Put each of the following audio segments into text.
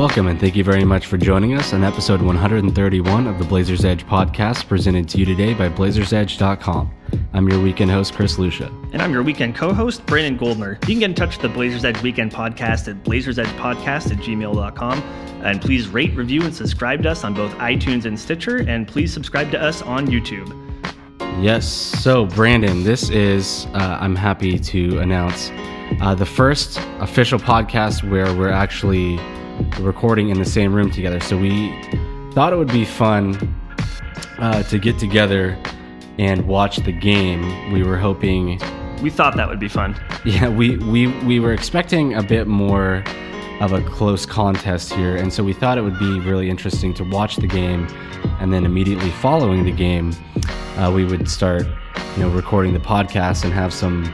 Welcome and thank you very much for joining us on episode 131 of the Blazers Edge podcast, presented to you today by BlazersEdge.com. I'm your weekend host, Chris Lucia. And I'm your weekend co host, Brandon Goldner. You can get in touch with the Blazers Edge Weekend podcast at blazersedgepodcast at gmail.com. And please rate, review, and subscribe to us on both iTunes and Stitcher. And please subscribe to us on YouTube. Yes. So, Brandon, this is, uh, I'm happy to announce, uh, the first official podcast where we're actually recording in the same room together. So, we thought it would be fun uh, to get together and watch the game. We were hoping. We thought that would be fun. Yeah, we, we, we were expecting a bit more of a close contest here, and so we thought it would be really interesting to watch the game, and then immediately following the game, uh, we would start, you know, recording the podcast and have some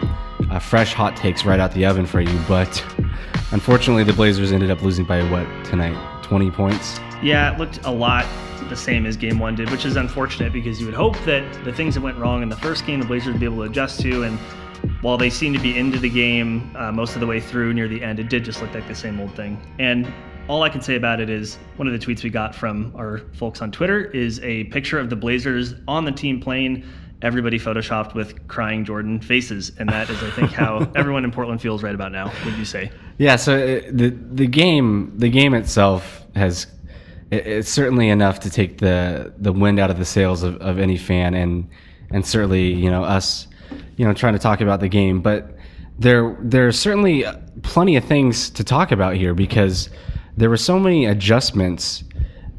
uh, fresh hot takes right out the oven for you. But unfortunately, the Blazers ended up losing by what tonight? Twenty points. Yeah, it looked a lot the same as game one did, which is unfortunate because you would hope that the things that went wrong in the first game, the Blazers would be able to adjust to. And while they seemed to be into the game uh, most of the way through near the end, it did just look like the same old thing. And all I can say about it is one of the tweets we got from our folks on Twitter is a picture of the Blazers on the team plane. Everybody photoshopped with crying Jordan faces, and that is, I think, how everyone in Portland feels right about now. Would you say? Yeah. So uh, the the game the game itself has it's certainly enough to take the the wind out of the sails of, of any fan, and and certainly you know us, you know, trying to talk about the game, but there there's certainly plenty of things to talk about here because there were so many adjustments,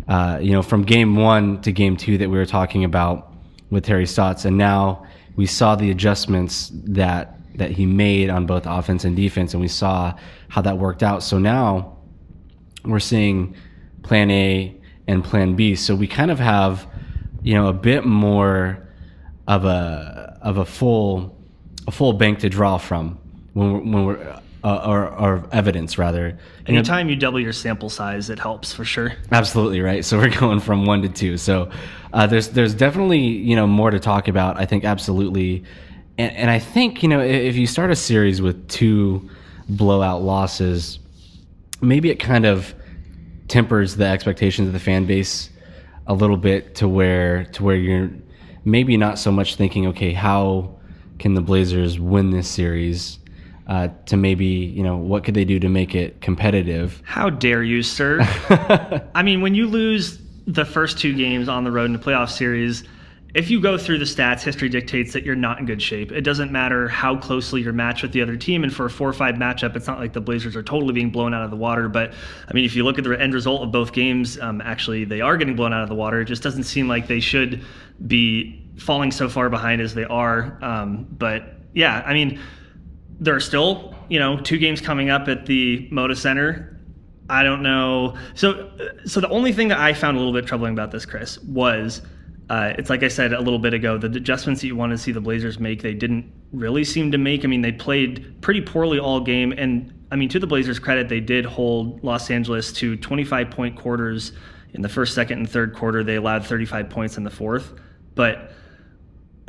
uh, you know, from game one to game two that we were talking about with Terry Stotts, and now we saw the adjustments that that he made on both offense and defense, and we saw how that worked out. So now we're seeing Plan A and Plan B. So we kind of have, you know, a bit more of a of a full a full bank to draw from when we're, when we're uh, or, or evidence rather. Anytime you double your sample size, it helps for sure. Absolutely right. So we're going from one to two. So uh, there's there's definitely you know more to talk about. I think absolutely, and, and I think you know if you start a series with two blowout losses, maybe it kind of tempers the expectations of the fan base a little bit to where to where you're maybe not so much thinking, okay, how can the Blazers win this series? Uh, to maybe you know what could they do to make it competitive? How dare you, sir? I mean, when you lose the first two games on the road in the playoff series, if you go through the stats, history dictates that you're not in good shape. It doesn't matter how closely you're matched with the other team. And for a four or five matchup, it's not like the Blazers are totally being blown out of the water. But I mean, if you look at the end result of both games, um, actually, they are getting blown out of the water. It just doesn't seem like they should be falling so far behind as they are. Um, but yeah, I mean, there are still, you know, two games coming up at the Moda Center. I don't know. So, so the only thing that I found a little bit troubling about this, Chris, was uh, it's like I said a little bit ago, the adjustments that you want to see the Blazers make, they didn't really seem to make. I mean, they played pretty poorly all game. And I mean, to the Blazers' credit, they did hold Los Angeles to 25 point quarters in the first, second, and third quarter. They allowed 35 points in the fourth. But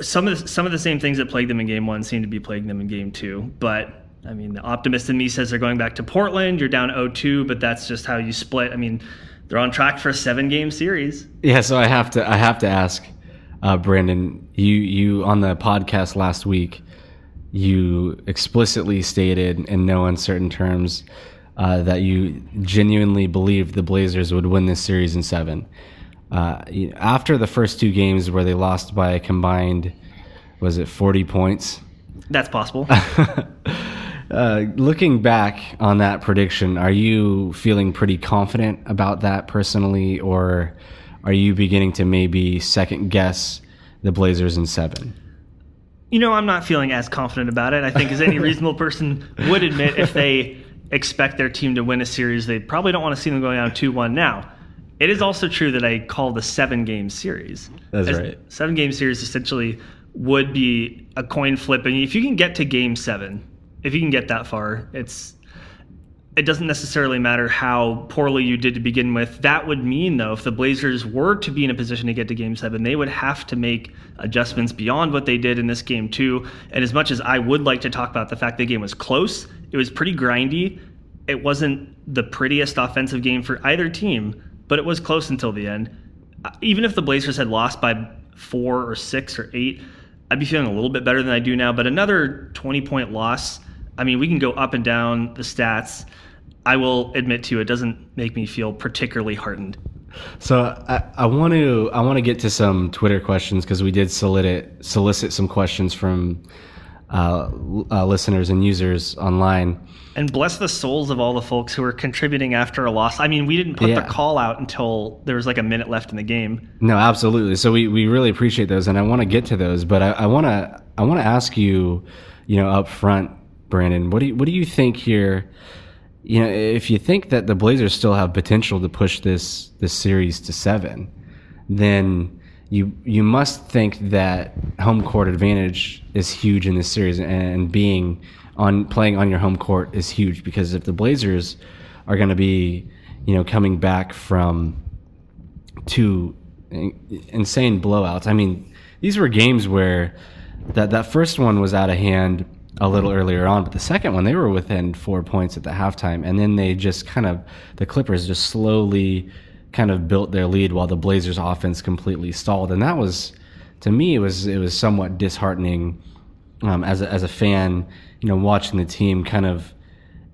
some of the, some of the same things that plagued them in game one seem to be plaguing them in game two. But I mean, the optimist in me says they're going back to Portland. You're down 0-2, but that's just how you split. I mean, they're on track for a seven game series. Yeah, so I have to I have to ask, uh, Brandon, you you on the podcast last week, you explicitly stated in no uncertain terms uh, that you genuinely believed the Blazers would win this series in seven. Uh, after the first two games where they lost by a combined, was it forty points? That's possible. Uh, looking back on that prediction, are you feeling pretty confident about that personally, or are you beginning to maybe second guess the Blazers in seven? You know, I'm not feeling as confident about it. I think as any reasonable person would admit, if they expect their team to win a series, they probably don't want to see them going down 2 1 now. It is also true that I call the seven game series. That's as right. Seven game series essentially would be a coin flip. And if you can get to game seven, if you can get that far, it's it doesn't necessarily matter how poorly you did to begin with. That would mean, though, if the Blazers were to be in a position to get to game seven, they would have to make adjustments beyond what they did in this game, too. And as much as I would like to talk about the fact the game was close, it was pretty grindy. it wasn't the prettiest offensive game for either team, but it was close until the end. Even if the Blazers had lost by four or six or eight, I'd be feeling a little bit better than I do now. But another 20 point loss, I mean, we can go up and down the stats. I will admit to you, it doesn't make me feel particularly heartened. So I, I want to I want to get to some Twitter questions because we did solicit solicit some questions from uh, uh, listeners and users online. And bless the souls of all the folks who are contributing after a loss. I mean, we didn't put yeah. the call out until there was like a minute left in the game. No, absolutely. So we, we really appreciate those, and I want to get to those. But I want to I want to ask you, you know, up front, Brandon, what do you, what do you think here? You know, if you think that the Blazers still have potential to push this this series to seven, then you you must think that home court advantage is huge in this series, and being on playing on your home court is huge because if the Blazers are going to be, you know, coming back from two insane blowouts. I mean, these were games where that that first one was out of hand a little earlier on, but the second one they were within four points at the halftime, and then they just kind of the Clippers just slowly kind of built their lead while the Blazers offense completely stalled. And that was, to me, it was it was somewhat disheartening um, as a, as a fan, you know, watching the team kind of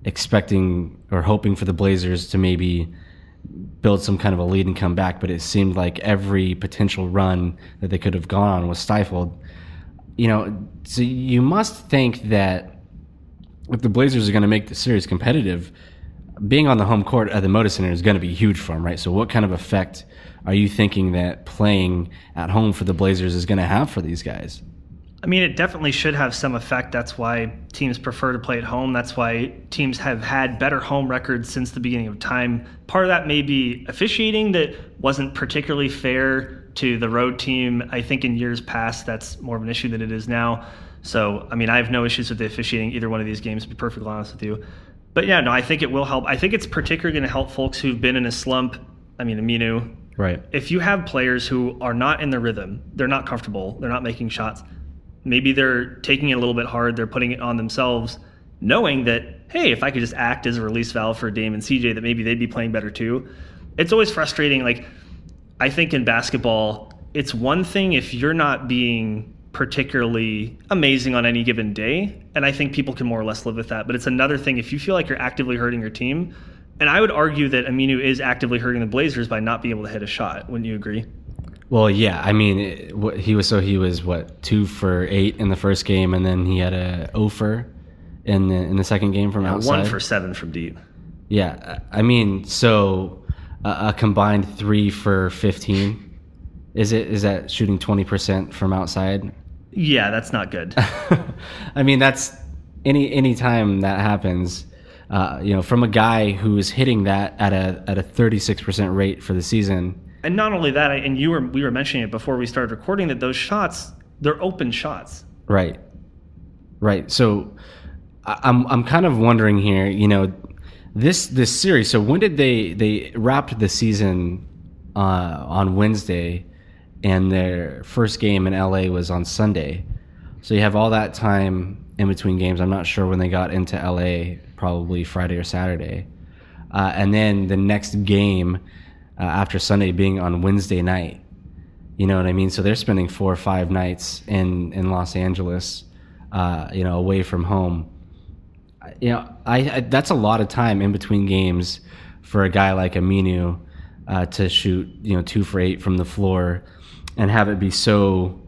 expecting or hoping for the Blazers to maybe build some kind of a lead and come back, but it seemed like every potential run that they could have gone on was stifled. You know, so you must think that if the Blazers are going to make the series competitive, being on the home court at the Moda Center is going to be huge for him, right? So, what kind of effect are you thinking that playing at home for the Blazers is going to have for these guys? I mean, it definitely should have some effect. That's why teams prefer to play at home. That's why teams have had better home records since the beginning of time. Part of that may be officiating that wasn't particularly fair to the road team. I think in years past, that's more of an issue than it is now. So, I mean, I have no issues with the officiating either one of these games, to be perfectly honest with you. But yeah, no, I think it will help. I think it's particularly going to help folks who've been in a slump. I mean, Aminu. Right. If you have players who are not in the rhythm, they're not comfortable, they're not making shots. Maybe they're taking it a little bit hard. They're putting it on themselves, knowing that hey, if I could just act as a release valve for Dame and CJ, that maybe they'd be playing better too. It's always frustrating. Like I think in basketball, it's one thing if you're not being particularly amazing on any given day. And I think people can more or less live with that. But it's another thing if you feel like you're actively hurting your team. And I would argue that Aminu is actively hurting the Blazers by not being able to hit a shot. Wouldn't you agree? Well, yeah. I mean, what he was so he was what two for eight in the first game, and then he had a offer in the in the second game from yeah, outside. One for seven from deep. Yeah, I mean, so a, a combined three for fifteen. Is it is that shooting twenty percent from outside? Yeah, that's not good. I mean, that's any any time that happens, uh, you know, from a guy who is hitting that at a at a 36% rate for the season. And not only that, and you were we were mentioning it before we started recording that those shots, they're open shots. Right. Right. So I'm I'm kind of wondering here, you know, this this series. So when did they they wrapped the season uh, on Wednesday? And their first game in LA was on Sunday. So you have all that time in between games. I'm not sure when they got into LA, probably Friday or Saturday. Uh, and then the next game uh, after Sunday being on Wednesday night. You know what I mean? So they're spending four or five nights in, in Los Angeles, uh, you know, away from home. You know, I, I, that's a lot of time in between games for a guy like Aminu uh, to shoot, you know, two for eight from the floor and have it be so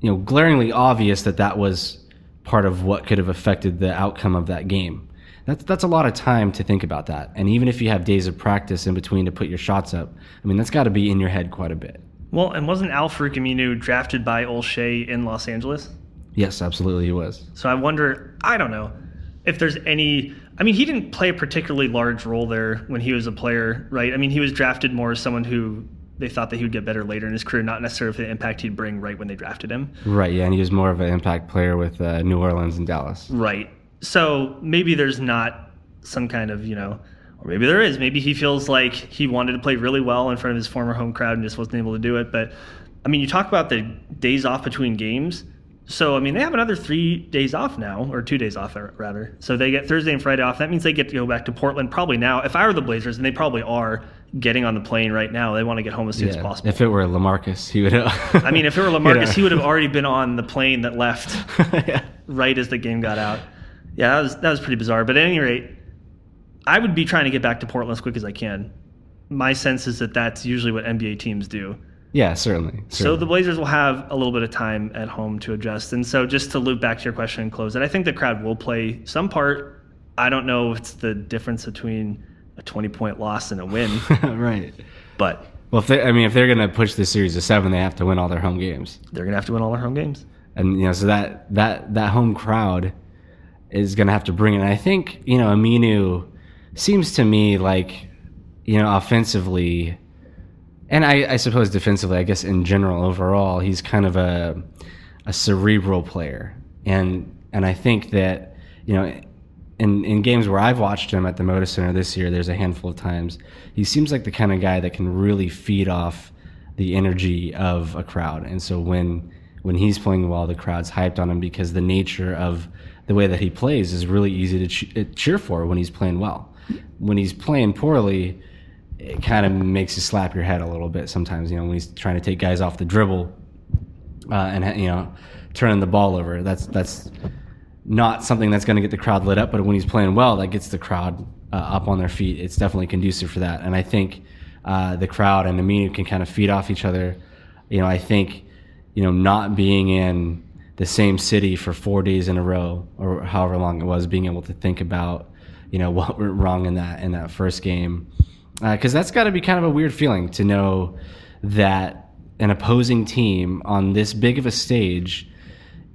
you know glaringly obvious that that was part of what could have affected the outcome of that game. That's that's a lot of time to think about that. And even if you have days of practice in between to put your shots up, I mean that's got to be in your head quite a bit. Well, and wasn't Al-Farouq Aminu drafted by Olshey in Los Angeles? Yes, absolutely he was. So I wonder, I don't know, if there's any I mean, he didn't play a particularly large role there when he was a player, right? I mean, he was drafted more as someone who they thought that he would get better later in his career, not necessarily the impact he'd bring right when they drafted him. Right, yeah, and he was more of an impact player with uh, New Orleans and Dallas. Right. So maybe there's not some kind of, you know, or maybe there is. Maybe he feels like he wanted to play really well in front of his former home crowd and just wasn't able to do it. But I mean, you talk about the days off between games. So I mean, they have another three days off now, or two days off uh, rather. So they get Thursday and Friday off. That means they get to go back to Portland probably now. If I were the Blazers, and they probably are getting on the plane right now, they want to get home as soon as possible. If it were LaMarcus, he would. have. I mean, if it were LaMarcus, he would have already been on the plane that left yeah. right as the game got out. Yeah, that was that was pretty bizarre. But at any rate, I would be trying to get back to Portland as quick as I can. My sense is that that's usually what NBA teams do. Yeah, certainly, So the Blazers will have a little bit of time at home to adjust. And so just to loop back to your question and close it, I think the crowd will play some part. I don't know if it's the difference between a 20 point loss and a win, right. but Well, if they, I mean, if they're going to push this series to seven, they have to win all their home games, they're going to have to win all their home games. and you know, so that that that home crowd is going to have to bring it. And I think you know, Aminu seems to me like you know, offensively, and I, I suppose defensively, I guess in general overall, he's kind of a a cerebral player, and and I think that you know. In, in games where I've watched him at the Moda Center this year, there's a handful of times he seems like the kind of guy that can really feed off the energy of a crowd. And so when when he's playing well, the crowd's hyped on him because the nature of the way that he plays is really easy to uh, cheer for when he's playing well. When he's playing poorly, it kind of makes you slap your head a little bit sometimes. You know, when he's trying to take guys off the dribble uh, and you know turning the ball over. That's that's not something that's going to get the crowd lit up. But when he's playing well, that gets the crowd uh, up on their feet. It's definitely conducive for that. And I think uh, the crowd and the Aminu can kind of feed off each other. You know, I think you know not being in the same city for four days in a row or however long it was, being able to think about you know what went wrong in that in that first game because that's got to be kind of a weird feeling to know that an opposing team on this big of a stage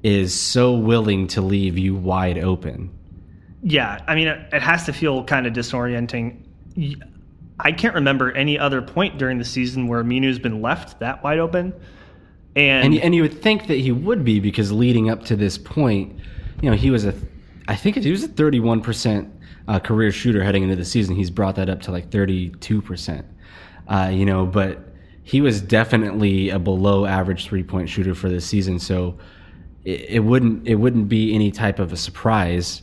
is so willing to leave you wide open. Yeah, I mean, it, it has to feel kind of disorienting. I can't remember any other point during the season where Minu's been left that wide open. And, And and you would think that he would be because leading up to this point, you know, he was a I think he was a 31% uh, career shooter heading into the season. He's brought that up to like 32%. Uh, you know, but he was definitely a below average three-point shooter for this season, so it, wouldn't it wouldn't be any type of a surprise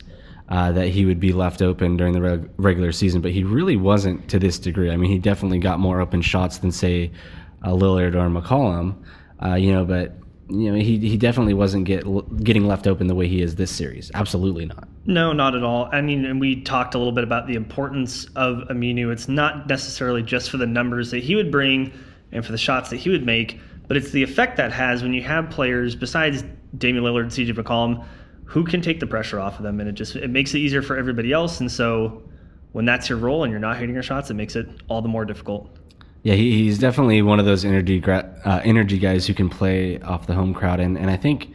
uh, that he would be left open during the reg- regular season. But he really wasn't to this degree. I mean, he definitely got more open shots than say uh, Lillard or McCollum. Uh, you know, but you know he he definitely wasn't get getting left open the way he is this series. Absolutely not. No, not at all. I mean, and we talked a little bit about the importance of Aminu. It's not necessarily just for the numbers that he would bring and for the shots that he would make, but it's the effect that has when you have players besides Damian Lillard, CJ McCollum, who can take the pressure off of them, and it just it makes it easier for everybody else. And so, when that's your role and you're not hitting your shots, it makes it all the more difficult. Yeah, he, he's definitely one of those energy uh, energy guys who can play off the home crowd, and and I think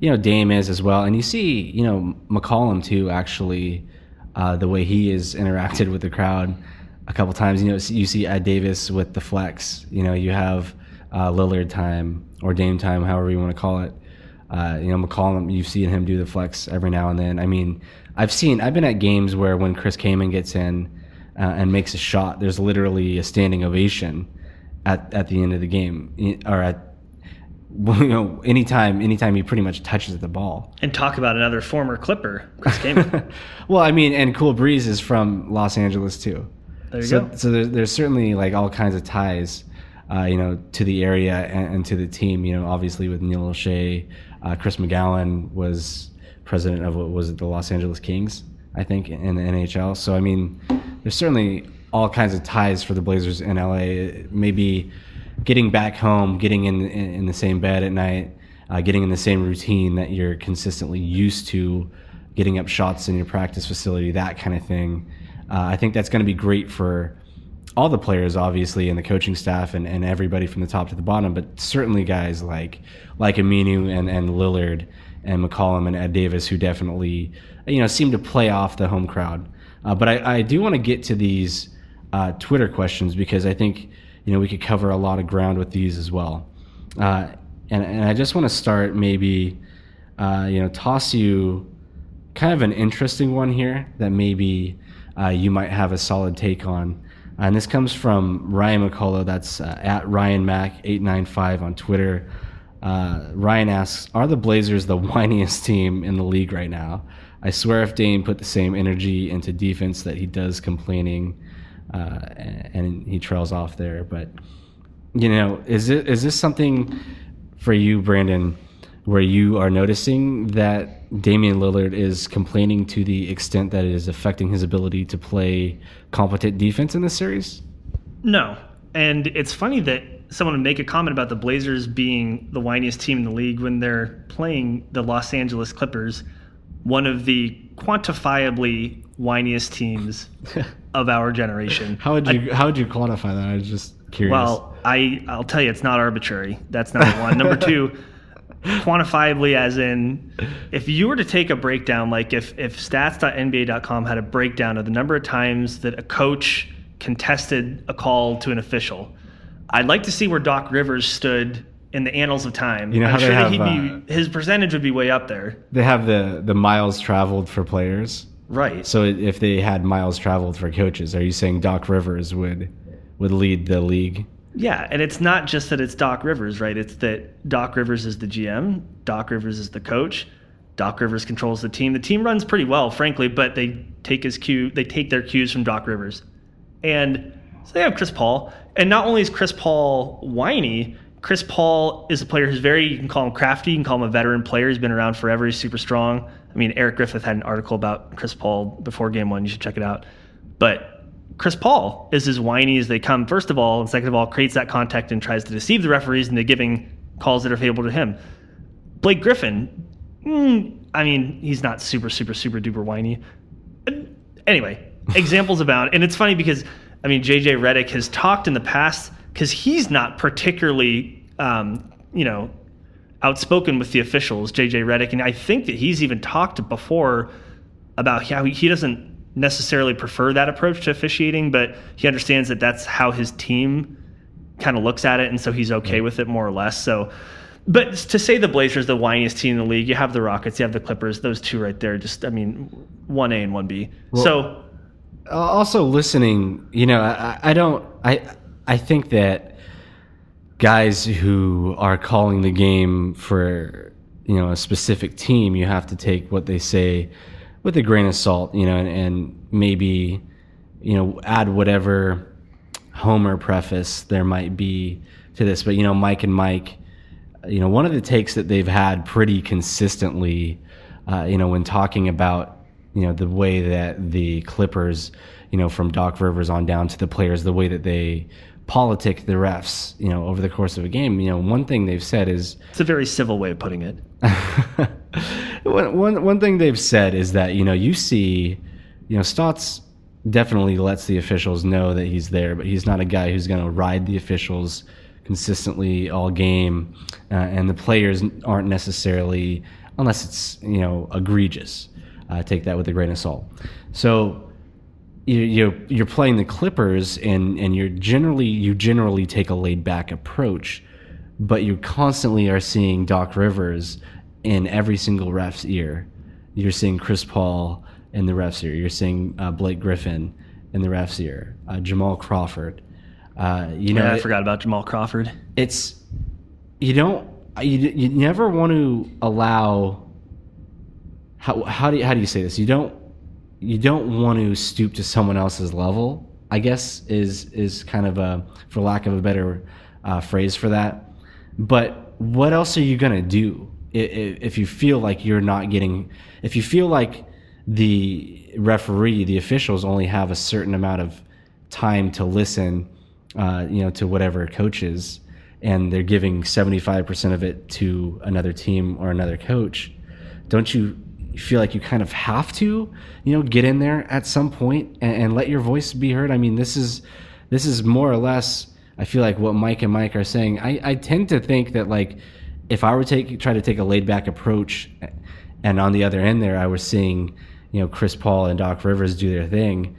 you know Dame is as well, and you see you know McCollum too. Actually, uh, the way he has interacted with the crowd a couple times, you know, you see Ed Davis with the flex. You know, you have uh, Lillard time or Dame time, however you want to call it. Uh, you know, McCollum, you've seen him do the flex every now and then. I mean, I've seen, I've been at games where when Chris Kaman gets in uh, and makes a shot, there's literally a standing ovation at, at the end of the game, or at you know, anytime anytime he pretty much touches the ball. And talk about another former Clipper, Chris Kaman. well, I mean, and Cool Breeze is from Los Angeles too. There you so, go. So there's, there's certainly like all kinds of ties, uh, you know, to the area and, and, to the team. You know, obviously with Neil Olshey, uh, Chris McGowan was president of what was it, the Los Angeles Kings, I think, in the NHL. So I mean, there's certainly all kinds of ties for the Blazers in LA. Maybe getting back home, getting in in, the same bed at night, uh, getting in the same routine that you're consistently used to, getting up shots in your practice facility, that kind of thing. Uh, I think that's going to be great for all the players, obviously, and the coaching staff and, and everybody from the top to the bottom, but certainly guys like like Aminu and, and Lillard and McCollum and Ed Davis, who definitely you know seem to play off the home crowd. Uh, but I, I, do want to get to these uh, Twitter questions because I think you know we could cover a lot of ground with these as well. Uh, and, and I just want to start maybe uh, you know toss you kind of an interesting one here that maybe uh, you might have a solid take on. And this comes from Ryan McCullough. That's uh, at Ryan Mac eight nine five on Twitter. Uh, Ryan asks, "Are the Blazers the whiniest team in the league right now?" I swear, if Dame put the same energy into defense that he does complaining, uh, and he trails off there. But you know, is it is this something for you, Brandon, where you are noticing that Damian Lillard is complaining to the extent that it is affecting his ability to play competent defense in this series? No, and it's funny that someone would make a comment about the Blazers being the whiniest team in the league when they're playing the Los Angeles Clippers, one of the quantifiably whiniest teams of our generation. How would you I, how would you quantify that? I was just curious. Well, I I'll tell you, it's not arbitrary. That's number one. number two, quantifiably, as in, if you were to take a breakdown, like if if stats.nba.com had a breakdown of the number of times that a coach contested a call to an official, I'd like to see where Doc Rivers stood in the annals of time. You know I'm how sure have, that he'd be, uh, his percentage would be way up there. They have the the miles traveled for players. Right. So if they had miles traveled for coaches, are you saying Doc Rivers would would lead the league? Yeah, and it's not just that it's Doc Rivers, right? It's that Doc Rivers is the GM, Doc Rivers is the coach, Doc Rivers controls the team. The team runs pretty well, frankly, but they take his cue, they take their cues from Doc Rivers. And so they have Chris Paul, and not only is Chris Paul whiny, Chris Paul is a player who's very, you can call him crafty, you can call him a veteran player. He's been around forever, he's super strong. I mean, Eric Griffith had an article about Chris Paul before game one. You should check it out. But Chris Paul is as whiny as they come, first of all, and second of all, creates that contact and tries to deceive the referees into giving calls that are favorable to him. Blake Griffin, mm, I mean, he's not super, super, super duper whiny. Anyway, examples abound. And it's funny because, I mean, JJ Redick has talked in the past because he's not particularly, um, you know, outspoken with the officials, JJ Redick. And I think that he's even talked before about how he doesn't necessarily prefer that approach to officiating, but he understands that that's how his team kind of looks at it, and so he's okay with it more or less. So, but to say the Blazers the whiniest team in the league, you have the Rockets, you have the Clippers, those two right there. Just I mean, one A and one B. Well, so, uh, also listening, you know, I, I don't, I, I think that guys who are calling the game for you know a specific team, you have to take what they say with a grain of salt, you know, and, and maybe, you know, add whatever Homer preface there might be to this. But, you know, Mike and Mike, you know, one of the takes that they've had pretty consistently, uh, you know, when talking about, you know, the way that the Clippers, you know, from Doc Rivers on down to the players, the way that they politic the refs, you know, over the course of a game. You know, one thing they've said is it's a very civil way of putting it. one, one, one thing they've said is that you know you see, you know, Stotts definitely lets the officials know that he's there, but he's not a guy who's going to ride the officials consistently all game, uh, and the players aren't necessarily unless it's you know egregious. Uh, take that with a grain of salt. So you're you're playing the Clippers and and you're generally you generally take a laid back approach, but you constantly are seeing Doc Rivers in every single ref's ear. You're seeing Chris Paul in the ref's ear. You're seeing uh, Blake Griffin in the ref's ear. Uh, Jamal Crawford. Uh, you know, yeah, I it, forgot about Jamal Crawford. It's you don't you, you never want to allow. How how do you, how do you say this? You don't you don't want to stoop to someone else's level. I guess is is kind of a for lack of a better uh, phrase for that. But what else are you gonna do if you feel like you're not getting? If you feel like the referee, the officials only have a certain amount of time to listen, uh, you know, to whatever coaches, and they're giving seventy five percent of it to another team or another coach. Don't you you feel like you kind of have to, you know, get in there at some point and, and, let your voice be heard. I mean, this is this is more or less. I feel like what Mike and Mike are saying. I, I tend to think that like if I were take, try to take a laid back approach, and on the other end there, I was seeing you know Chris Paul and Doc Rivers do their thing.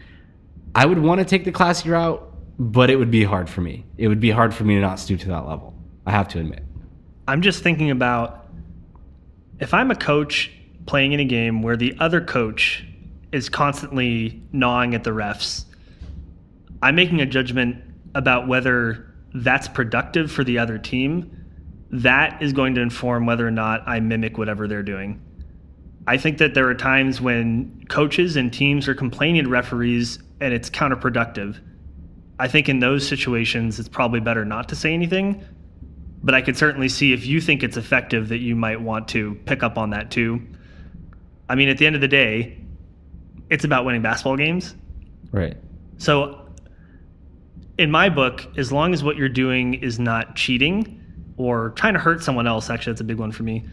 I would want to take the classy route, but it would be hard for me. It would be hard for me to not stoop to that level. I have to admit. I'm just thinking about if I'm a coach playing in a game where the other coach is constantly gnawing at the refs, I'm making a judgment about whether that's productive for the other team that is going to inform whether or not I mimic whatever they're doing. I think that there are times when coaches and teams are complaining to referees and it's counterproductive. I think in those situations, it's probably better not to say anything. But I could certainly see if you think it's effective that you might want to pick up on that too. I mean, at the end of the day, it's about winning basketball games. Right. So, in my book, as long as what you're doing is not cheating or trying to hurt someone else, actually, that's a big one for me,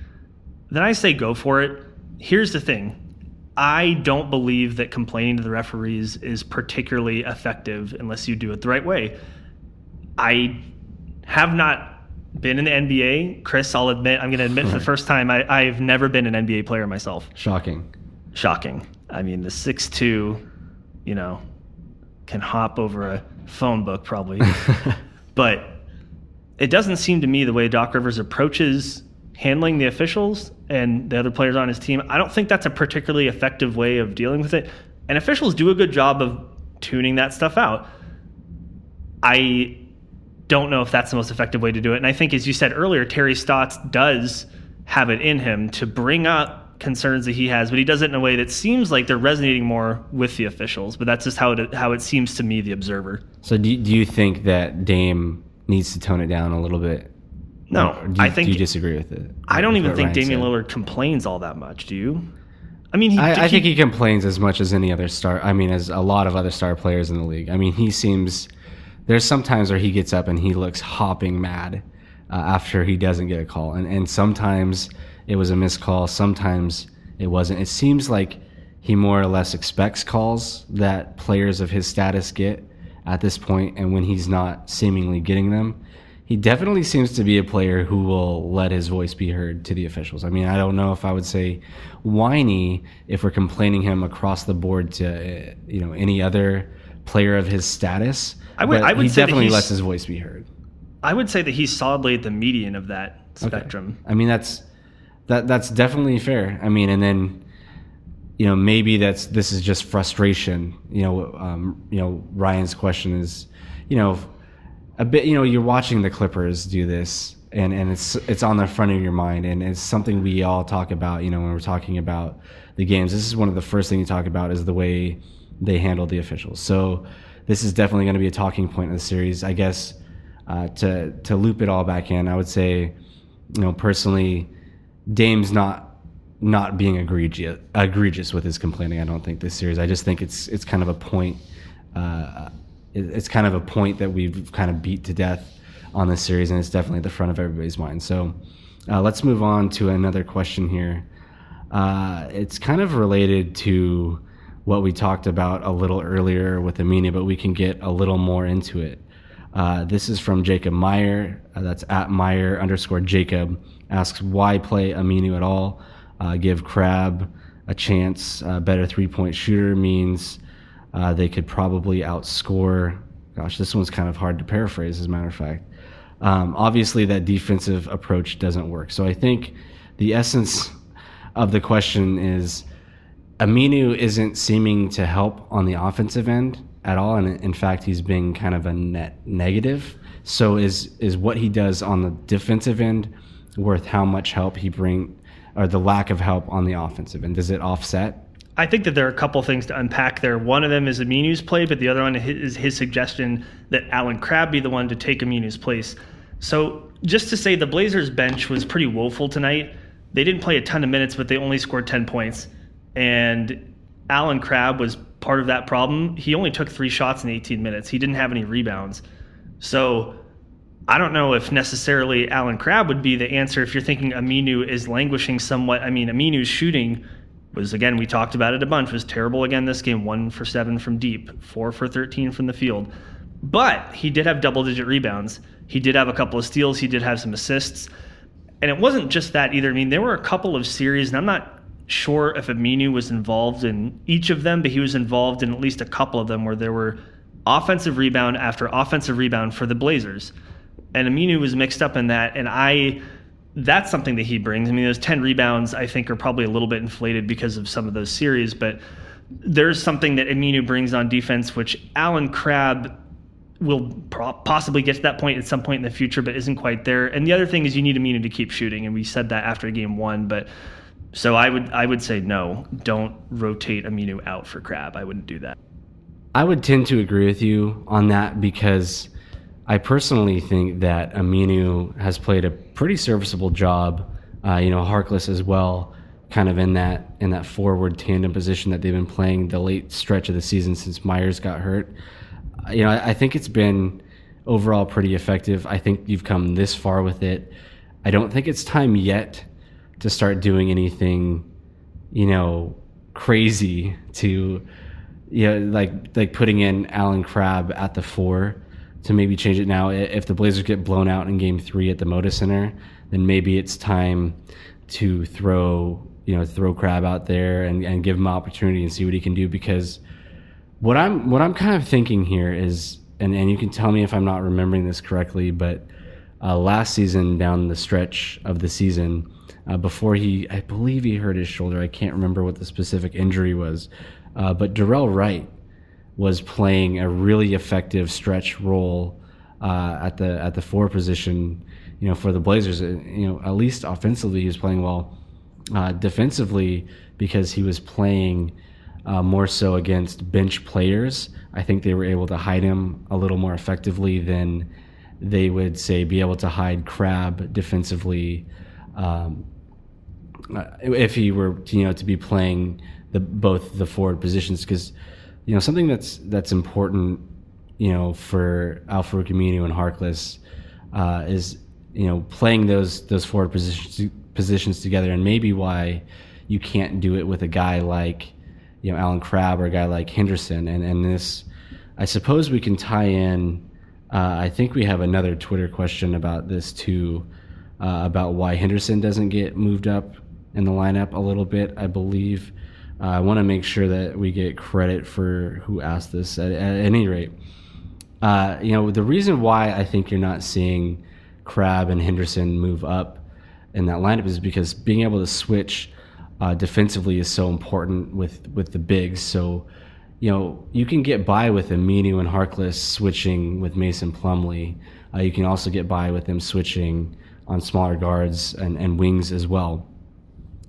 then I say go for it. Here's the thing I don't believe that complaining to the referees is particularly effective unless you do it the right way. I have not been in the NBA. Chris, I'll admit, I'm going to admit for the first time, I, I've never been an NBA player myself. Shocking. Shocking. I mean, the six two, you know, can hop over a phone book probably. but it doesn't seem to me the way Doc Rivers approaches handling the officials and the other players on his team. I don't think that's a particularly effective way of dealing with it. And officials do a good job of tuning that stuff out. I don't know if that's the most effective way to do it. And I think, as you said earlier, Terry Stotts does have it in him to bring up concerns that he has, but he does it in a way that seems like they're resonating more with the officials. But that's just how it how it seems to me, the observer. So, do do you think that Dame needs to tone it down a little bit? No, Or do you, I think do you disagree with it. I don't even think Ryan Damian said? Lillard complains all that much. Do you? I mean, he, I, I think he complains as much as any other star. I mean, as a lot of other star players in the league. I mean, he seems. There's sometimes where he gets up and he looks hopping mad uh, after he doesn't get a call, and and sometimes it was a missed call. Sometimes it wasn't. It seems like he more or less expects calls that players of his status get at this point, and when he's not seemingly getting them, he definitely seems to be a player who will let his voice be heard to the officials. I mean, I don't know if I would say whiny if we're complaining him across the board to uh, you know any other player of his status. I would- I would he say that definitely lets his voice be heard. I would say that he's solidly at the median of that spectrum. I mean, that's that that's definitely fair. I mean, and then you know maybe that's this is just frustration. You know, um, you know Ryan's question is, you know, a bit. You know, you're watching the Clippers do this, and and it's it's on the front of your mind, and it's something we all talk about. You know, when we're talking about the games, this is one of the first things you talk about is the way they handle the officials. So this is definitely going to be a talking point in the series, I guess. Uh, to to loop it all back in, I would say, you know, personally, Dame's not not being egregious egregious with his complaining. I don't think this series. I just think it's it's kind of a point. Uh, it's kind of a point that we've kind of beat to death on this series, and it's definitely at the front of everybody's mind. So uh, let's move on to another question here. Uh, it's kind of related to what we talked about a little earlier with Aminu, but we can get a little more into it. Uh, this is from Jacob Meyer. Uh, that's at Meyer underscore Jacob. Asks why play Aminu at all? Uh, give Crabbe a chance. Uh, better three point shooter means uh, they could probably outscore. Gosh, this one's kind of hard to paraphrase, as a matter of fact. Um, obviously, that defensive approach doesn't work. So I think the essence of the question is Aminu isn't seeming to help on the offensive end at all, and in fact, he's being kind of a net negative. So is is what he does on the defensive end worth how much help he bring, or the lack of help on the offensive end? Does it offset? I think that there are a couple things to unpack there. One of them is Aminu's play, but the other one is his suggestion that Allen Crabbe be the one to take Aminu's place. So just to say the Blazers bench was pretty woeful tonight. They didn't play a ton of minutes, but they only scored 10 points. And Allen Crabbe was part of that problem. He only took three shots in 18 minutes. He didn't have any rebounds. So I don't know if necessarily Allen Crabbe would be the answer if you're thinking Aminu is languishing somewhat. I mean, Aminu's shooting was again we talked about it a bunch was terrible again this game one for seven from deep four for 13 from the field. But he did have double digit rebounds. He did have a couple of steals. He did have some assists. And it wasn't just that either. I mean there were a couple of series and i'm not sure if aminu was involved in each of them but he was involved in at least a couple of them where there were offensive rebound after offensive rebound for the blazers and aminu was mixed up in that and i that's something that he brings. I mean, those 10 rebounds, I think, are probably a little bit inflated because of some of those series, but there's something that Aminu brings on defense, which Allen Crabbe will possibly get to that point at some point in the future, but isn't quite there. And the other thing is you need Aminu to keep shooting, and we said that after game one. But so I would I would say no, don't rotate Aminu out for Crabbe. I wouldn't do that. I would tend to agree with you on that because I personally think that Aminu has played a pretty serviceable job. Uh, you know, Harkless as well, kind of in that in that forward tandem position that they've been playing the late stretch of the season since Meyers got hurt. Uh, you know, I, I think it's been overall pretty effective. I think you've come this far with it. I don't think it's time yet to start doing anything, you know, crazy to yeah, like like putting in Allen Crabbe at the four to maybe change it now. If the Blazers get blown out in Game Three at the Moda Center, then maybe it's time to throw you know throw Crabbe out there and, and give him an opportunity and see what he can do. Because what I'm what I'm kind of thinking here is, and and you can tell me if I'm not remembering this correctly, but uh, last season down the stretch of the season. Uh, before he, I believe he hurt his shoulder. I can't remember what the specific injury was, uh, but Dorell Wright was playing a really effective stretch role uh, at the at the four position. You know, for the Blazers, uh, you know, at least offensively, he was playing well. Uh, defensively, because he was playing uh, more so against bench players, I think they were able to hide him a little more effectively than they would say be able to hide Crabbe defensively. Um, if he were, you know, to be playing the both the forward positions because you know something that's that's important you know for Al-Farouq and Harkless uh, is you know playing those those forward positions positions together and maybe why you can't do it with a guy like you know Allen Crabbe or a guy like Henderson. And and this I suppose we can tie in uh, I think we have another Twitter question about this too uh, about why Henderson doesn't get moved up in the lineup a little bit I believe uh, I want to make sure that we get credit for who asked this at, at any rate. Uh, you know, the reason why I think you're not seeing Crabbe and Henderson move up in that lineup is because being able to switch uh, defensively is so important with, with the bigs. So, you know, you can get by with Aminu and Harkless switching with Mason Plumlee. Uh, you can also get by with them switching on smaller guards and, and wings as well.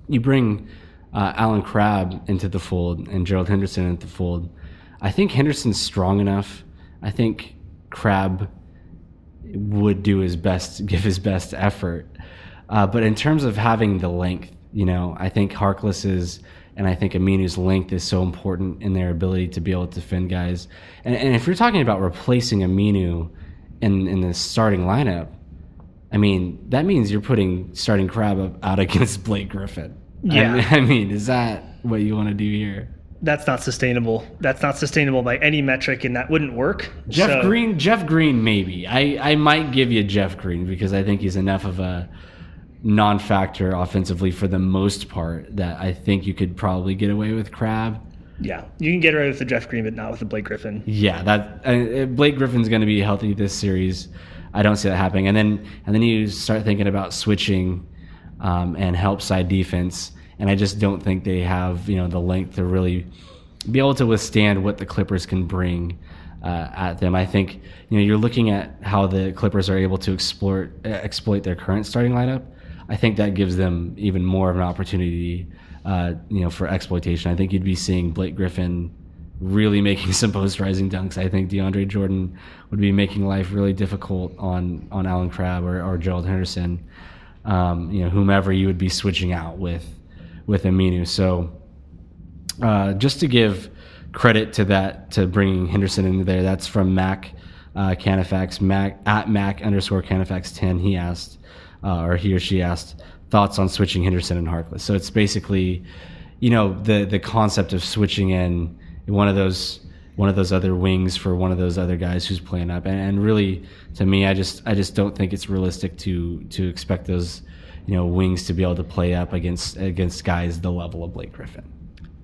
You bring uh, Allen Crabbe into the fold and Gerald Henderson into the fold. I think Henderson's strong enough. I think Crabbe would do his best, give his best effort. Uh, but in terms of having the length, you know, I think Harkless's and I think Aminu's length is so important in their ability to be able to defend guys. And, and if you're talking about replacing Aminu in in the starting lineup, I mean that means you're putting starting Crabbe out against Blake Griffin. Yeah. I mean, I mean, is that what you want to do here? That's not sustainable. That's not sustainable by any metric, and that wouldn't work. Jeff So- Green, Jeff Green, maybe. I, I might give you Jeff Green because I think he's enough of a non-factor offensively for the most part that I think you could probably get away with Crabbe. Yeah, you can get away with the Jeff Green, but not with the Blake Griffin. Yeah, that uh, Blake Griffin's going to be healthy this series. I don't see that happening. And then and then you start thinking about switching um, and help side defense, and I just don't think they have you know the length to really be able to withstand what the Clippers can bring uh, at them. I think you know you're looking at how the Clippers are able to exploit uh, exploit their current starting lineup. I think that gives them even more of an opportunity, uh, you know, for exploitation. I think you'd be seeing Blake Griffin really making some post rising dunks. I think DeAndre Jordan would be making life really difficult on on Allen Crabbe or, or Gerald Henderson, um, you know, whomever you would be switching out with with Aminu. So uh, just to give credit to that to bringing Henderson into there, that's from Mac uh, Canifax Mac at Mac underscore Canifax ten. He asked, uh, or he or she asked, thoughts on switching Henderson and Harkless. So it's basically, you know, the the concept of switching in one of those one of those other wings for one of those other guys who's playing up. And, and really, to me, I just I just don't think it's realistic to to expect those you know wings to be able to play up against against guys the level of Blake Griffin.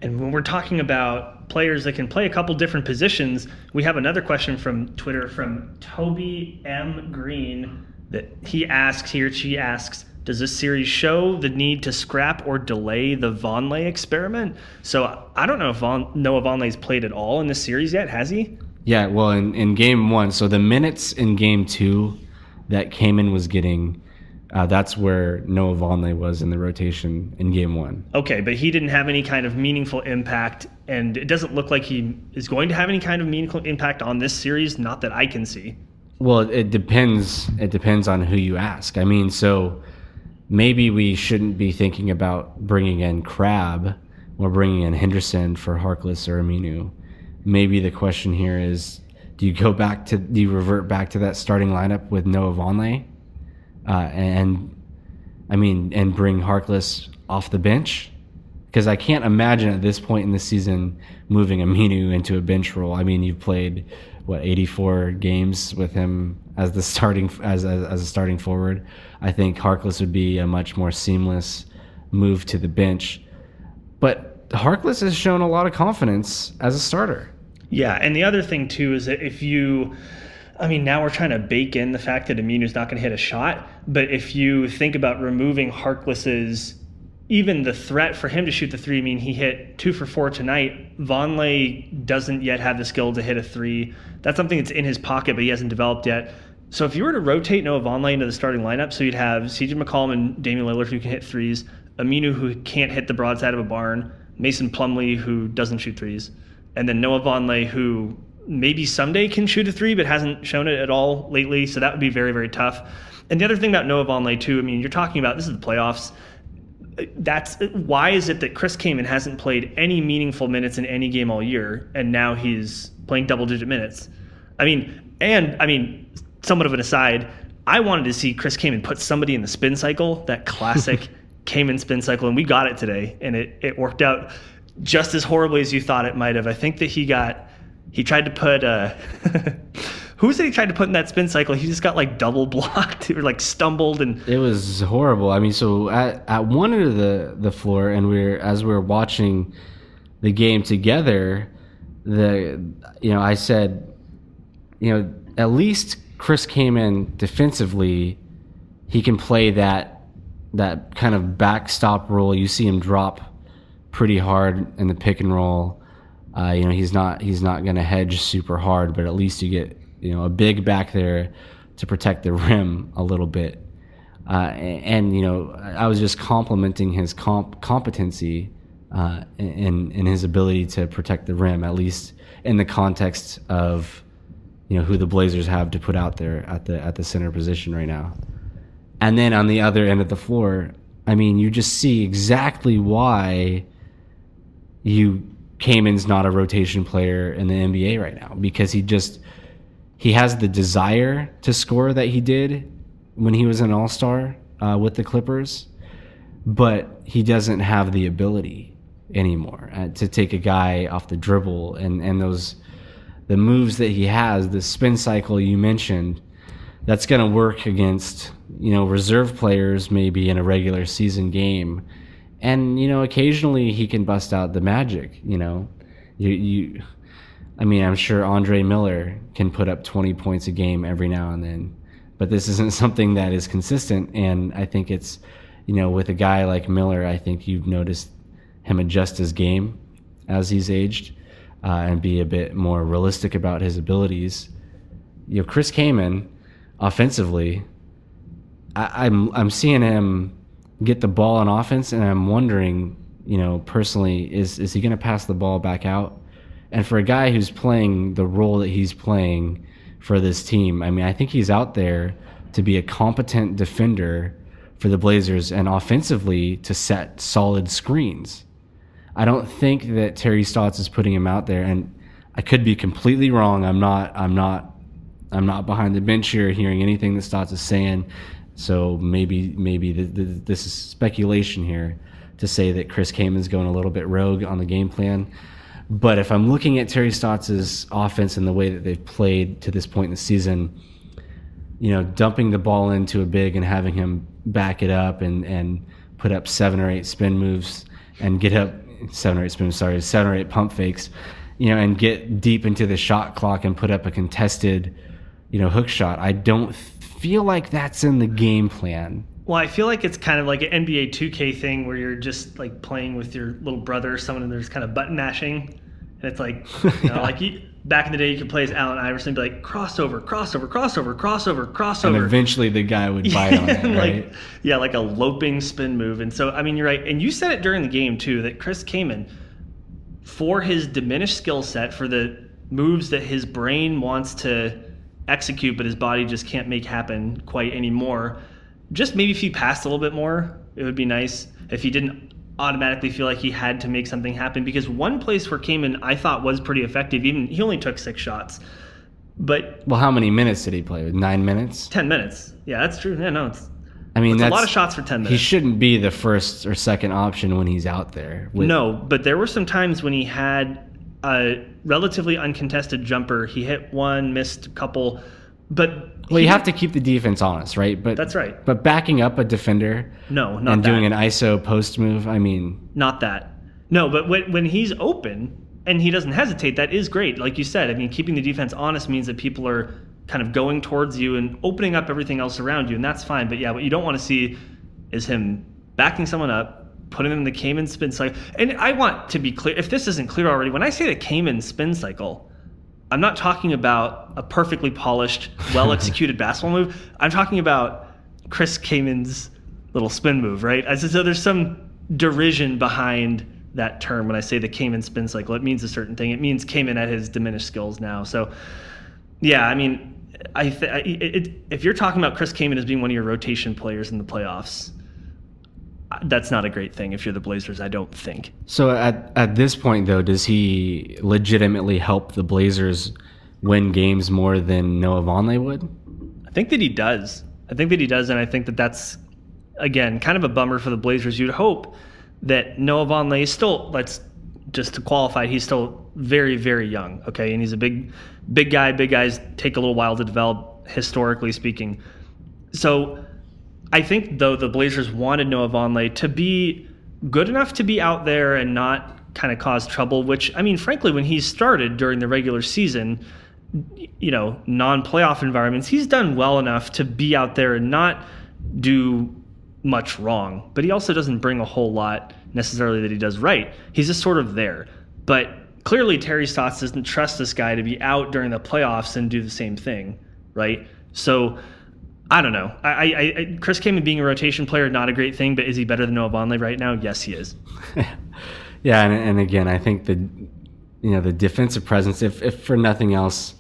And when we're talking about players that can play a couple different positions, we have another question from Twitter from Toby M. Green that he asks here. She asks, "Does this series show the need to scrap or delay the Vonleh experiment?" So I don't know if Von, Noah Vonleh's played at all in this series yet. Has he? Yeah, well, in, in game one, so the minutes in game two that Kaman was getting, uh, that's where Noah Vonleh was in the rotation in game one. Okay, but he didn't have any kind of meaningful impact, and it doesn't look like he is going to have any kind of meaningful impact on this series. Not that I can see. Well, it depends. It depends on who you ask. I mean, so maybe we shouldn't be thinking about bringing in Crabbe or bringing in Henderson for Harkless or Aminu. Maybe the question here is: Do you go back to? Do you revert back to that starting lineup with Noah Vonleh, uh, and I mean, and bring Harkless off the bench? Because I can't imagine at this point in the season moving Aminu into a bench role. I mean, you've played what 84 games with him as the starting as, as, as a starting forward. I think Harkless would be a much more seamless move to the bench. But Harkless has shown a lot of confidence as a starter. Yeah, and the other thing too is that if you I mean, now we're trying to bake in the fact that Aminu's not going to hit a shot, but if you think about removing Harkless's even the threat for him to shoot the three, I mean, he hit two for four tonight. Vonleh doesn't yet have the skill to hit a three. That's something that's in his pocket, but he hasn't developed yet. So if you were to rotate Noah Vonleh into the starting lineup, so you'd have CJ McCollum and Damian Lillard who can hit threes, Aminu who can't hit the broadside of a barn, Mason Plumlee who doesn't shoot threes, and then Noah Vonleh who maybe someday can shoot a three but hasn't shown it at all lately. So that would be very, very tough. And the other thing about Noah Vonleh too, I mean, you're talking about this is the playoffs that's why is it that Chris Kaman hasn't played any meaningful minutes in any game all year, and now he's playing double digit minutes? I mean, and I mean, somewhat of an aside, I wanted to see Chris Kaman put somebody in the spin cycle, that classic Kaman spin cycle, and we got it today, and it, it worked out just as horribly as you thought it might have. I think that he got, he tried to put, uh, who was it he tried to put in that spin cycle? He just got like double blocked or like stumbled and it was horrible. I mean, so at, at one end of the, the floor and we are as we are watching the game together, the you know, I said, you know, at least Chris Kaman defensively, he can play that that kind of backstop role. You see him drop pretty hard in the pick and roll. Uh, you know, he's not he's not going to hedge super hard, but at least you get you know, a big back there to protect the rim a little bit. Uh, and, you know, I was just complimenting his comp- competency uh, in in his ability to protect the rim, at least in the context of you know who the Blazers have to put out there at the at the center position right now. And then on the other end of the floor, I mean, you just see exactly why you Kaman's not a rotation player in the NBA right now because he just he has the desire to score that he did when he was an All Star uh, with the Clippers, but he doesn't have the ability anymore uh, to take a guy off the dribble and and those the moves that he has, the spin cycle you mentioned. That's going to work against you know reserve players maybe in a regular season game, and you know occasionally he can bust out the magic. You know, you you I mean, I'm sure Andre Miller can put up 20 points a game every now and then, but this isn't something that is consistent. And I think it's, you know, with a guy like Miller, I think you've noticed him adjust his game as he's aged uh, and be a bit more realistic about his abilities. You know, Chris Kaman, offensively, I, I'm I'm seeing him get the ball on offense, and I'm wondering, you know, personally, is is he going to pass the ball back out? And for a guy who's playing the role that he's playing for this team, I mean, I think he's out there to be a competent defender for the Blazers and offensively to set solid screens. I don't think that Terry Stotts is putting him out there, and I could be completely wrong. I'm not. I'm not. I'm not behind the bench here, hearing anything that Stotts is saying. So maybe, maybe the, the, this is speculation here to say that Chris Kaman's going a little bit rogue on the game plan. But if I'm looking at Terry Stotts' offense and the way that they've played to this point in the season, you know, dumping the ball into a big and having him back it up and, and put up seven or eight spin moves and get up seven or eight spin, sorry, seven or eight pump fakes, you know, and get deep into the shot clock and put up a contested, you know, hook shot. I don't feel like that's in the game plan. Well, I feel like it's kind of like an NBA 2K thing where you're just like playing with your little brother or someone and there's kind of button mashing. And it's like, you know, like you, back in the day, you could play as Allen Iverson, and be like crossover, crossover, crossover, crossover, crossover. And eventually the guy would bite on it, right? like yeah, like a loping spin move. And so I mean you're right. And you said it during the game too that Chris Kaman, for his diminished skill set, for the moves that his brain wants to execute, but his body just can't make happen quite anymore. Just maybe if he passed a little bit more, it would be nice. If he didn't automatically feel like he had to make something happen, because one place where Kaman I thought was pretty effective, even he only took six shots, but Well, how many minutes did he play? Nine minutes. ten minutes. Yeah, that's true. Yeah, no, it's I mean, it's a lot of shots for ten minutes. He shouldn't be the first or second option when he's out there. with- No, but there were some times when he had a relatively uncontested jumper. He hit one, missed a couple, but Well, you have to keep the defense honest, right? But That's right. But backing up a defender No, not and that. doing an ISO post move, I mean, not that. No, but when when he's open and he doesn't hesitate, that is great. Like you said, I mean, keeping the defense honest means that people are kind of going towards you and opening up everything else around you, and that's fine. But yeah, what you don't want to see is him backing someone up, putting them in the Kaman spin cycle. And I want to be clear, if this isn't clear already, when I say the Kaman spin cycle, I'm not talking about a perfectly polished, well executed basketball move. I'm talking about Chris Kaman's little spin move, right? As so there's some derision behind that term when I say the Kaman spin cycle. It means a certain thing. It means Kaman at his diminished skills now. So, yeah, I mean, I th- I- it, it, if you're talking about Chris Kaman as being one of your rotation players in the playoffs, that's not a great thing if you're the Blazers. I don't think. so at at this point though, does he legitimately help the Blazers win games more than Noah Vonleh would? I think that he does. I think that he does, and I think that that's again kind of a bummer for the Blazers. You'd hope that Noah Vonleh is still. Let's just to qualify, he's still very, very young. Okay, and he's a big, big guy. Big guys take a little while to develop, historically speaking. So, I think though the Blazers wanted Noah Vonleh to be good enough to be out there and not kind of cause trouble. Which I mean, frankly, when he started during the regular season, you know, non-playoff environments, he's done well enough to be out there and not do much wrong. But he also doesn't bring a whole lot necessarily that he does right. He's just sort of there. But clearly, Terry Stotts doesn't trust this guy to be out during the playoffs and do the same thing, right? So. I don't know. I, I, I Chris being a rotation player, not a great thing, but is he better than Noah Vonleh right now? Yes, he is. yeah, and, and again, I think the you know the defensive presence, if if for nothing else,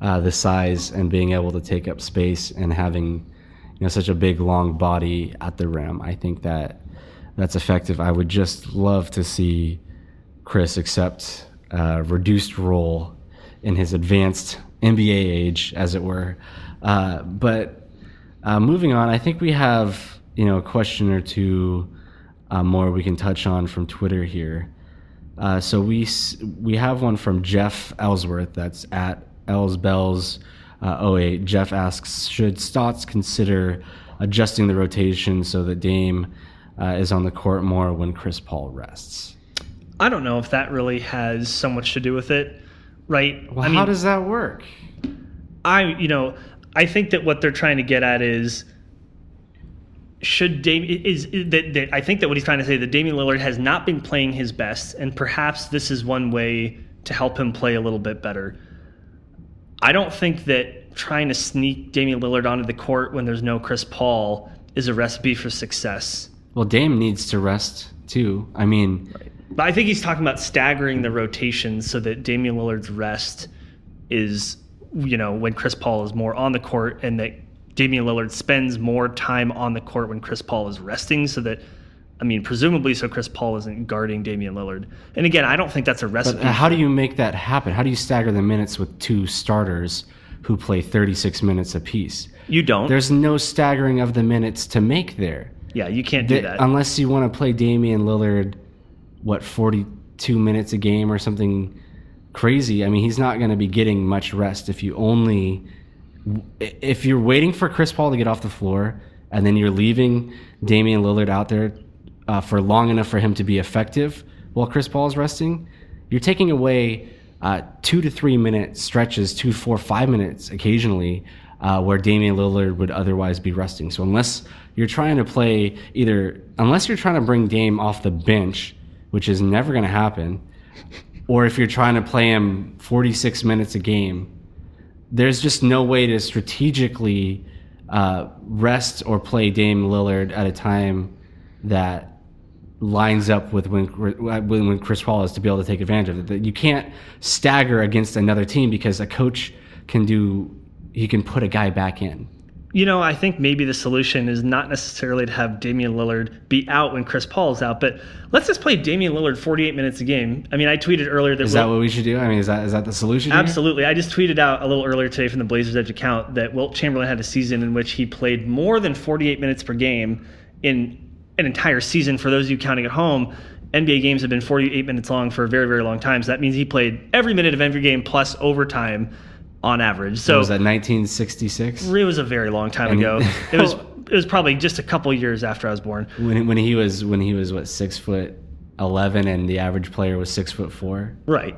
uh, the size and being able to take up space and having you know such a big long body at the rim, I think that that's effective. I would just love to see Chris accept a reduced role in his advanced NBA age, as it were. Uh, but uh, moving on, I think we have you know a question or two uh, more we can touch on from Twitter here. Uh, so we we have one from Jeff Ellsworth that's at Ellsbells uh, 08. Jeff asks, should Stotts consider adjusting the rotation so that Dame uh, is on the court more when Chris Paul rests? I don't know if that really has so much to do with it, right? Well, I how does that work? I you know I think that what they're trying to get at is should Damian is, is that, that I think that what he's trying to say that Damian Lillard has not been playing his best, and perhaps this is one way to help him play a little bit better. I don't think that trying to sneak Damian Lillard onto the court when there's no Chris Paul is a recipe for success. Well, Dame needs to rest too. I mean, But I think he's talking about staggering the rotations so that Damian Lillard's rest is, you know, when Chris Paul is more on the court and that Damian Lillard spends more time on the court when Chris Paul is resting so that, I mean, presumably so Chris Paul isn't guarding Damian Lillard. And again, I don't think that's a recipe. uh, how do you make that happen? How do you stagger the minutes with two starters who play 36 minutes apiece? you don't. There's no staggering of the minutes to make there. yeah, you can't do Th- that. Unless you want to play Damian Lillard, what, 42 minutes a game or something crazy. I mean, he's not going to be getting much rest if you only. If you're waiting for Chris Paul to get off the floor and then you're leaving Damian Lillard out there uh, for long enough for him to be effective while Chris Paul is resting, you're taking away uh, two to three minute stretches, two, four, five minutes occasionally, uh, where Damian Lillard would otherwise be resting. So unless you're trying to play either, unless you're trying to bring Dame off the bench, which is never going to happen, or if you're trying to play him 46 minutes a game, there's just no way to strategically uh, rest or play Dame Lillard at a time that lines up with when when Chris Paul is to be able to take advantage of it. You can't stagger against another team because a coach can do he can put a guy back in you know, I think maybe the solution is not necessarily to have Damian Lillard be out when Chris Paul is out, but let's just play Damian Lillard 48 minutes a game. I mean, I tweeted earlier that is that what we should do? I mean, is that is that the solution? Absolutely. Here? I just tweeted out a little earlier today from the Blazers Edge account that Wilt Chamberlain had a season in which he played more than 48 minutes per game in an entire season. For those of you counting at home, NBA games have been 48 minutes long for a very very long time. So that means he played every minute of every game plus overtime on average. So was uh, that 1966? It was a very long time and ago. it was it was probably just a couple years after I was born. When when he was when he was what six foot eleven and the average player was six foot four. Right.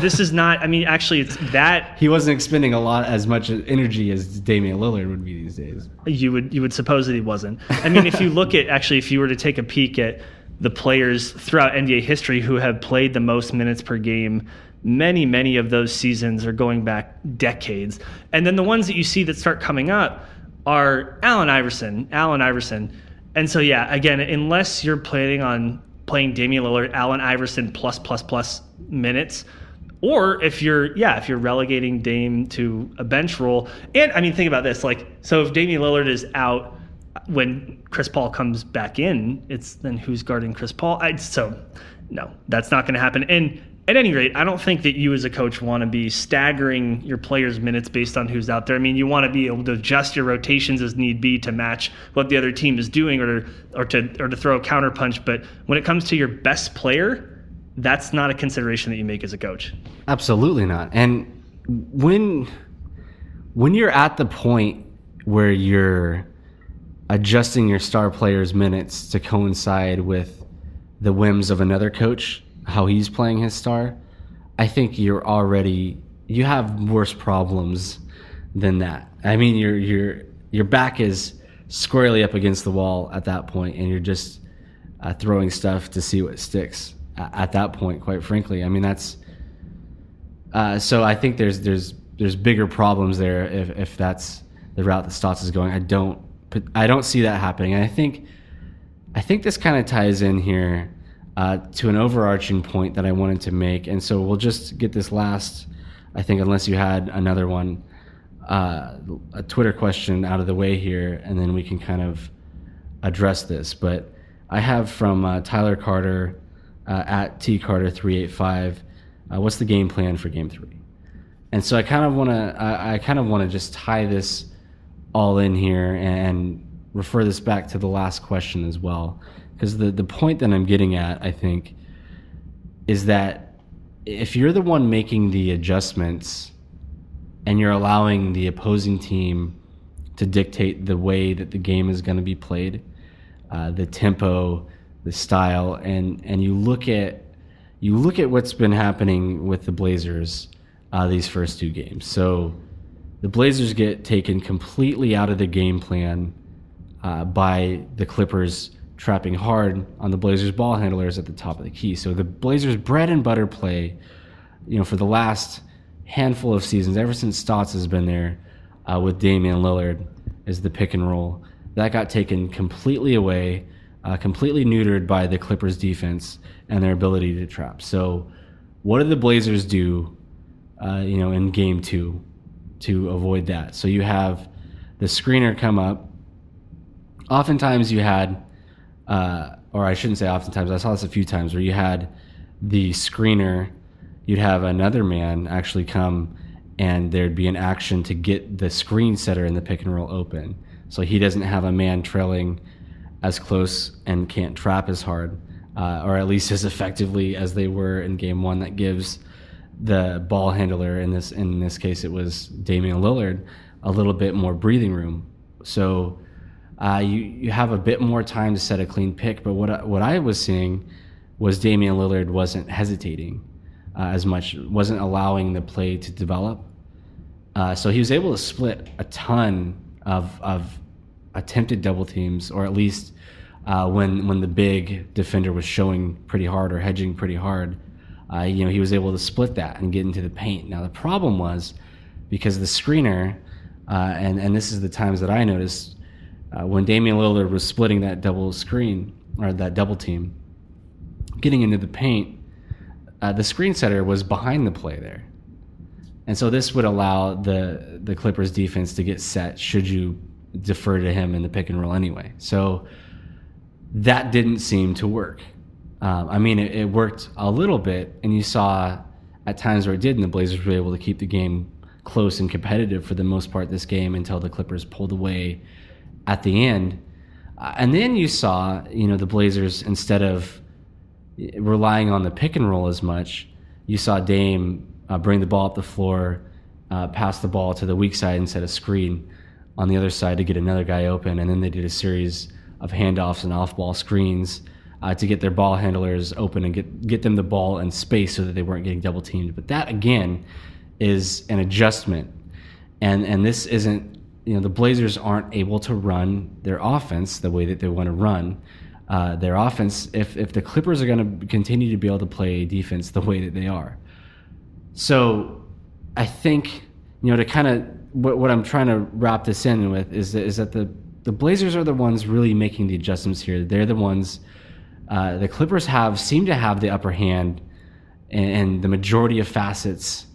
This is not. I mean, actually, it's that he wasn't expending a lot as much energy as Damian Lillard would be these days. You would you would suppose that he wasn't. I mean, if you look at actually, if you were to take a peek at the players throughout NBA history who have played the most minutes per game many, many of those seasons are going back decades. And then the ones that you see that start coming up are Allen Iverson, Allen Iverson. And so, yeah, again, unless you're planning on playing Damian Lillard, Allen Iverson plus, plus, plus minutes, or if you're, yeah, if you're relegating Dame to a bench role. And I mean, think about this. Like, so if Damian Lillard is out when Chris Paul comes back in, it's then who's guarding Chris Paul? I, so, no, that's not going to happen. And at any rate, I don't think that you as a coach want to be staggering your players' minutes based on who's out there. I mean, you want to be able to adjust your rotations as need be to match what the other team is doing, or to, or to or to throw a counterpunch. But when it comes to your best player, that's not a consideration that you make as a coach. Absolutely not. And when when you're at the point where you're adjusting your star players' minutes to coincide with the whims of another coach how he's playing his star, I think you're already you have worse problems than that. I mean, your your your back is squarely up against the wall at that point, and you're just uh, throwing stuff to see what sticks at, at that point. Quite frankly, I mean that's. Uh, so I think there's there's there's bigger problems there if if that's the route that Stotts is going. I don't I don't see that happening. And I think I think this kind of ties in here uh, to an overarching point that I wanted to make. And so we'll just get this last, I think, unless you had another one, uh, a Twitter question out of the way here, and then we can kind of address this. But I have from uh, Tyler Carter uh, at T Carter three eight five. Uh, what's the game plan for Game Three? And so I kind of want to, I, I kind of want to just tie this all in here and refer this back to the last question as well because the the point that I'm getting at, I think, is that if you're the one making the adjustments and you're allowing the opposing team to dictate the way that the game is going to be played, uh, the tempo, the style, and and you look at you look at what's been happening with the Blazers uh, these first two games. So the Blazers get taken completely out of the game plan uh, by the Clippers trapping hard on the Blazers ball handlers at the top of the key. So the Blazers bread and butter play, you know, for the last handful of seasons, ever since Stotts has been there uh, with Damian Lillard, is the pick and roll. That got taken completely away, uh, completely neutered by the Clippers defense and their ability to trap. So what did the Blazers do, uh, you know, in game two to avoid that? So you have the screener come up. Oftentimes you had uh, or I shouldn't say oftentimes, I saw this a few times where you had the screener, you'd have another man actually come and there'd be an action to get the screen setter in the pick and roll open. So he doesn't have a man trailing as close and can't trap as hard, uh, or at least as effectively as they were in game one. That gives the ball handler in this in this case it was Damian Lillard a little bit more breathing room. So uh, you you have a bit more time to set a clean pick. But what I, what I was seeing was Damian Lillard wasn't hesitating uh, as much, wasn't allowing the play to develop. Uh, so he was able to split a ton of of attempted double teams, or at least uh, when when the big defender was showing pretty hard or hedging pretty hard. uh, you know, he was able to split that and get into the paint. Now the problem was because the screener, uh, and and this is the times that I noticed uh, when Damian Lillard was splitting that double screen or that double team, getting into the paint, uh, the screen setter was behind the play there, and so this would allow the the Clippers defense to get set should you defer to him in the pick and roll anyway. So that didn't seem to work. Um, I mean, it, it, worked a little bit, and you saw at times where it did, and the Blazers were able to keep the game close and competitive for the most part this game until the Clippers pulled away at the end. Uh, and then you saw, you know, the Blazers instead of relying on the pick and roll as much, you saw Dame uh, bring the ball up the floor, uh, pass the ball to the weak side instead of screen on the other side to get another guy open, and then they did a series of handoffs and off-ball screens uh, to get their ball handlers open and get get them the ball in space so that they weren't getting double teamed. But that again is an adjustment, and and this isn't you know the Blazers aren't able to run their offense the way that they want to run. Uh, their offense, if if the Clippers are going to continue to be able to play defense the way that they are, so I think you know to kind of what, what I'm trying to wrap this in with is that, is that the the Blazers are the ones really making the adjustments here. They're the ones. Uh, the Clippers have seem to have the upper hand and the majority of facets,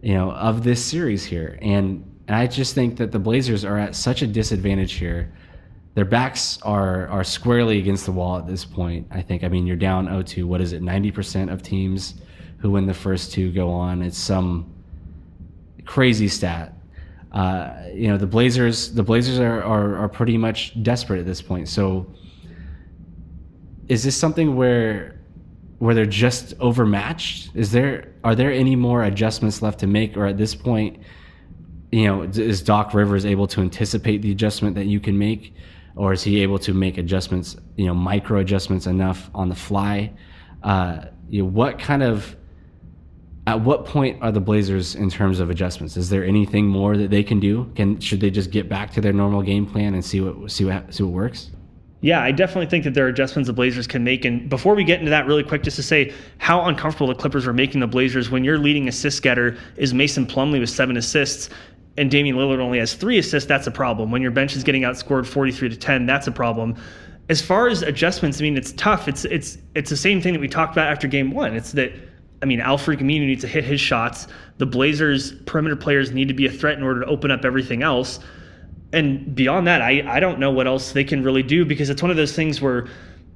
you know, of this series here. And and I just think that the Blazers are at such a disadvantage here. Their backs are are squarely against the wall at this point. I think. I mean, you're down 0-2. What is it? 90% of teams who win the first two go on. It's some crazy stat uh, you know the Blazers the Blazers are, are are pretty much desperate at this point. So is this something where where they're just overmatched? Is there are there any more adjustments left to make, or at this point, you know, is Doc Rivers able to anticipate the adjustment that you can make, or is he able to make adjustments, you know, micro adjustments enough on the fly? Uh, you know, what kind of at what point are the Blazers in terms of adjustments? Is there anything more that they can do? Can should they just get back to their normal game plan and see what see what see what works? Yeah, I definitely think that there are adjustments the Blazers can make. And before we get into that, really quick, just to say how uncomfortable the Clippers were making the Blazers when your leading assist getter is Mason Plumlee with seven assists and Damian Lillard only has three assists. That's a problem. When your bench is getting outscored 43 to 10, that's a problem. As far as adjustments, I mean, it's tough. It's it's it's the same thing that we talked about after game one. It's that I mean, Al-Farouq Aminu needs to hit his shots. The Blazers' perimeter players need to be a threat in order to open up everything else. And beyond that, I, I don't know what else they can really do because it's one of those things where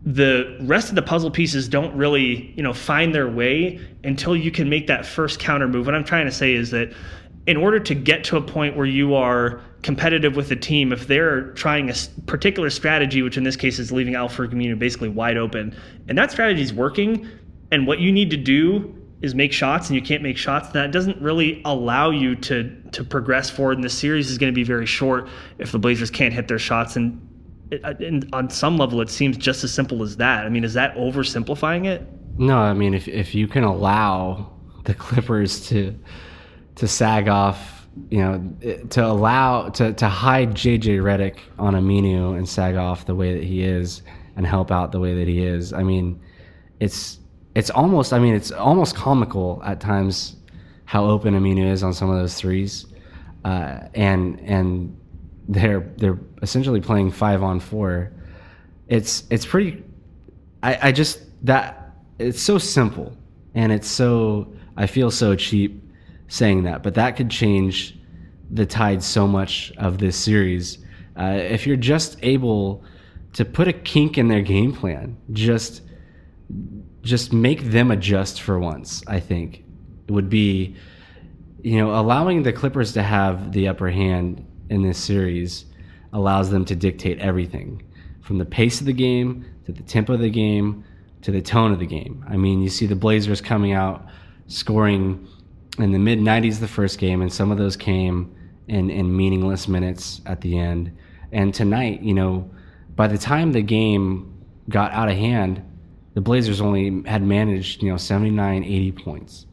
the rest of the puzzle pieces don't really, you know, find their way until you can make that first counter move. What I'm trying to say is that in order to get to a point where you are competitive with the team, if they're trying a particular strategy, which in this case is leaving Al-Farouq Aminu basically wide open, and that strategy is working, and what you need to do is make shots and you can't make shots that doesn't really allow you to to progress forward and the series is going to be very short if the blazers can't hit their shots and, and uh, on some level it seems just as simple as that. I mean is that oversimplifying it? No i mean if, if you can allow the clippers to to sag off you know to allow to, to hide jj Redick on aminu and sag off the way that he is and help out the way that he is i mean it's it's almost I mean it's almost comical at times how open Aminu is on some of those threes, uh, and and they're they're essentially playing five on four. It's it's pretty. I I just that it's so simple and it's so I feel so cheap saying that, but that could change the tide so much of this series. Uh, if you're just able to put a kink in their game plan, just just make them adjust for once. I think it would be, you know, allowing the Clippers to have the upper hand in this series allows them to dictate everything from the pace of the game to the tempo of the game to the tone of the game. I mean, you see the Blazers coming out scoring in the mid 90s the first game, and some of those came in, in meaningless minutes at the end. And tonight, you know, by the time the game got out of hand, the Blazers only had managed, you know, 79, 80 points.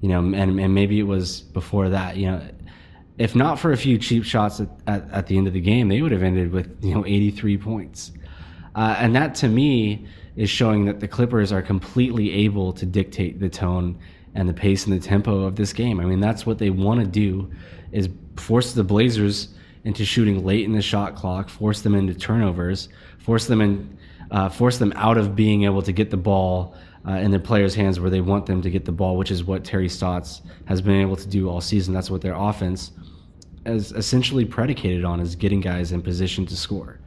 You know, and, and maybe it was before that, you know, if not for a few cheap shots at, at, at the end of the game, they would have ended with, you know, 83 points. Uh, and that to me is showing that the Clippers are completely able to dictate the tone and the pace and the tempo of this game. I mean, that's what they want to do is force the Blazers into shooting late in the shot clock, force them into turnovers, force them in, uh, force them out of being able to get the ball uh, in their players' hands where they want them to get the ball, which is what Terry Stotts has been able to do all season. That's what their offense is essentially predicated on is getting guys in position to score.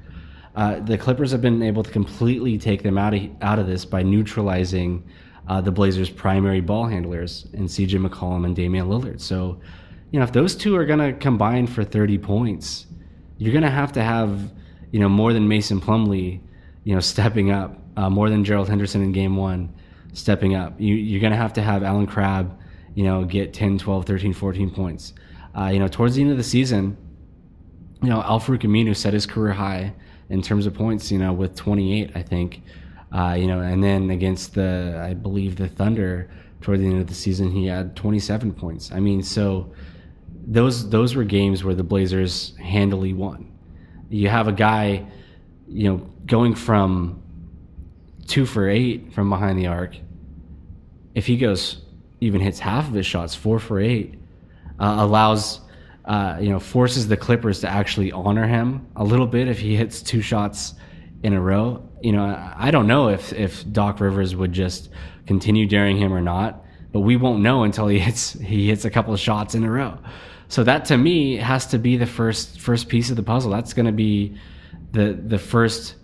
Uh, the Clippers have been able to completely take them out of, out of this by neutralizing uh, the Blazers' primary ball handlers in CJ McCollum and Damian Lillard. So, you know, if those two are going to combine for 30 points, you're going to have to have, you know, more than Mason Plumlee, you know, stepping up, uh, more than Gerald Henderson in game one stepping up. You, you're going to have to have Allen Crabbe, you know, get 10, 12, 13, 14 points. Uh, you know, towards the end of the season, you know, Al-Farouq Aminu set his career high in terms of points, you know, with 28, I think. Uh, you know, and then against the, I believe, the Thunder toward the end of the season, he had 27 points. I mean, so those those were games where the Blazers handily won. You have a guy, you know, going from two for eight from behind the arc. If he goes even hits half of his shots, four for eight, uh, allows uh, you know forces the Clippers to actually honor him a little bit if he hits two shots in a row. You know, I don't know if if Doc Rivers would just continue daring him or not, but we won't know until he hits he hits a couple of shots in a row. So that to me has to be the first first piece of the puzzle. That's going to be the the first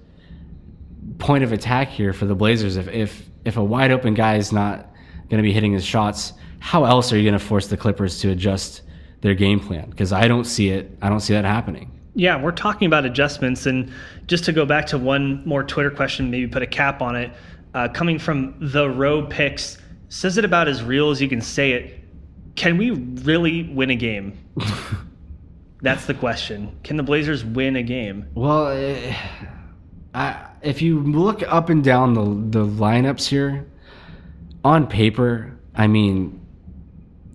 point of attack here for the Blazers. If if if a wide open guy is not going to be hitting his shots, how else are you going to force the Clippers to adjust their game plan? Because I don't see it. I don't see that happening. Yeah, we're talking about adjustments, and just to go back to one more Twitter question, maybe put a cap on it. Uh, coming from the row picks, says it about as real as you can say it. Can we really win a game? That's the question. Can the Blazers win a game? Well, uh, I, if you look up and down the the lineups here, on paper, I mean,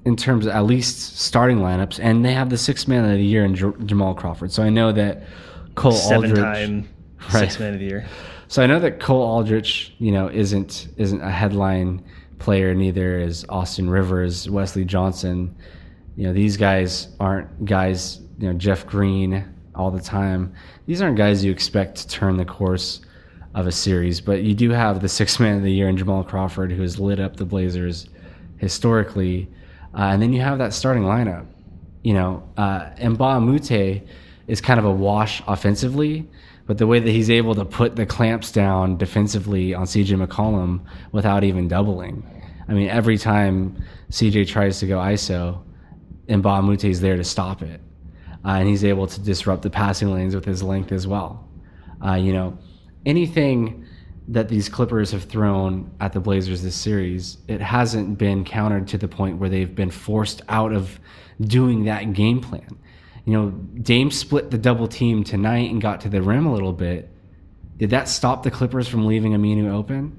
in terms of at least starting lineups, and they have the sixth man of the year in J- Jamal Crawford. So I know that Cole Seven Aldrich, time Right. six man of the year. So I know that Cole Aldrich, you know, isn't isn't a headline player. Neither is Austin Rivers, Wesley Johnson. You know, these guys aren't guys. You know, Jeff Green all the time. These aren't guys you expect to turn the course of a series. But you do have the sixth man of the year in Jamal Crawford, who has lit up the Blazers historically, uh, and then you have that starting lineup. You know, uh, Mbah a Moute is kind of a wash offensively, but the way that he's able to put the clamps down defensively on CJ McCollum without even doubling. I mean, every time CJ tries to go ISO, Mbah a Moute is there to stop it. Uh, and he's able to disrupt the passing lanes with his length as well. Uh, you know, anything that these Clippers have thrown at the Blazers this series, it hasn't been countered to the point where they've been forced out of doing that game plan. You know, Dame split the double team tonight and got to the rim a little bit. Did that stop the Clippers from leaving Aminu open?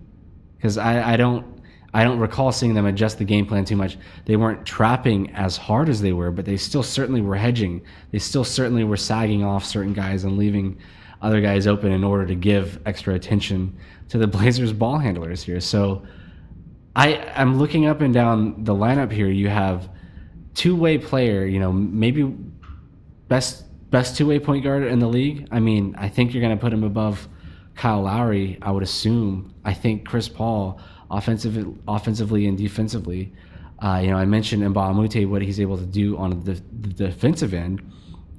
Because I, I don't I don't recall seeing them adjust the game plan too much. They weren't trapping as hard as they were, but they still certainly were hedging. They still certainly were sagging off certain guys and leaving other guys open in order to give extra attention to the Blazers ball handlers here. So I I'm looking up and down the lineup here. You have two way player, you know, maybe best best two way point guard in the league. I mean, I think you're going to put him above Kyle Lowry. I would assume. I think Chris Paul, offensive, offensively and defensively. Uh, you know, I mentioned Mbah a Moute, what he's able to do on the, the defensive end,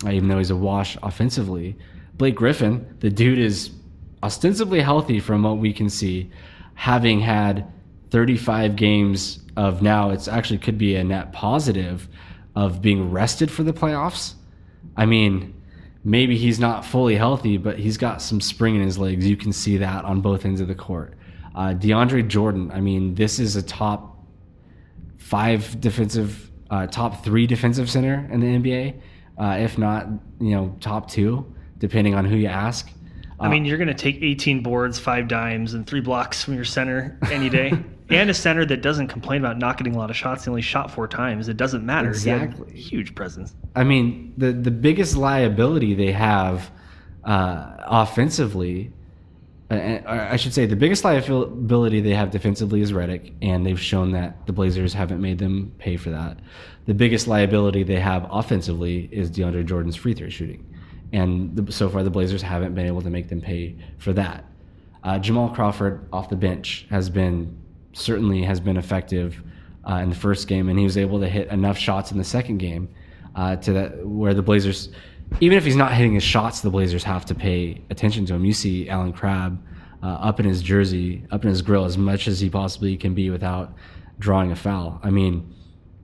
uh, even though he's a wash offensively. Blake Griffin, the dude is ostensibly healthy from what we can see, having had 35 games of now, it's actually could be a net positive of being rested for the playoffs. I mean, maybe he's not fully healthy, but he's got some spring in his legs. You can see that on both ends of the court. Uh, DeAndre Jordan, I mean, this is a top five defensive, uh, top three defensive center in the NBA, uh, if not, you know, top two, depending on who you ask. I mean, you're going to take 18 boards, five dimes, and three blocks from your center any day. and a center that doesn't complain about not getting a lot of shots. He only shot four times. It doesn't matter. Exactly. huge presence. I mean, the the biggest liability they have uh, offensively uh, I should say the biggest liability they have defensively is Redick, and they've shown that the Blazers haven't made them pay for that. The biggest liability they have offensively is DeAndre Jordan's free throw shooting, and the, so far the Blazers haven't been able to make them pay for that. Uh, Jamal Crawford off the bench has been certainly has been effective uh, in the first game, and he was able to hit enough shots in the second game uh, to that where the Blazers even if he's not hitting his shots, the Blazers have to pay attention to him. You see Allen Crabbe uh, up in his jersey, up in his grill as much as he possibly can be without drawing a foul. I mean,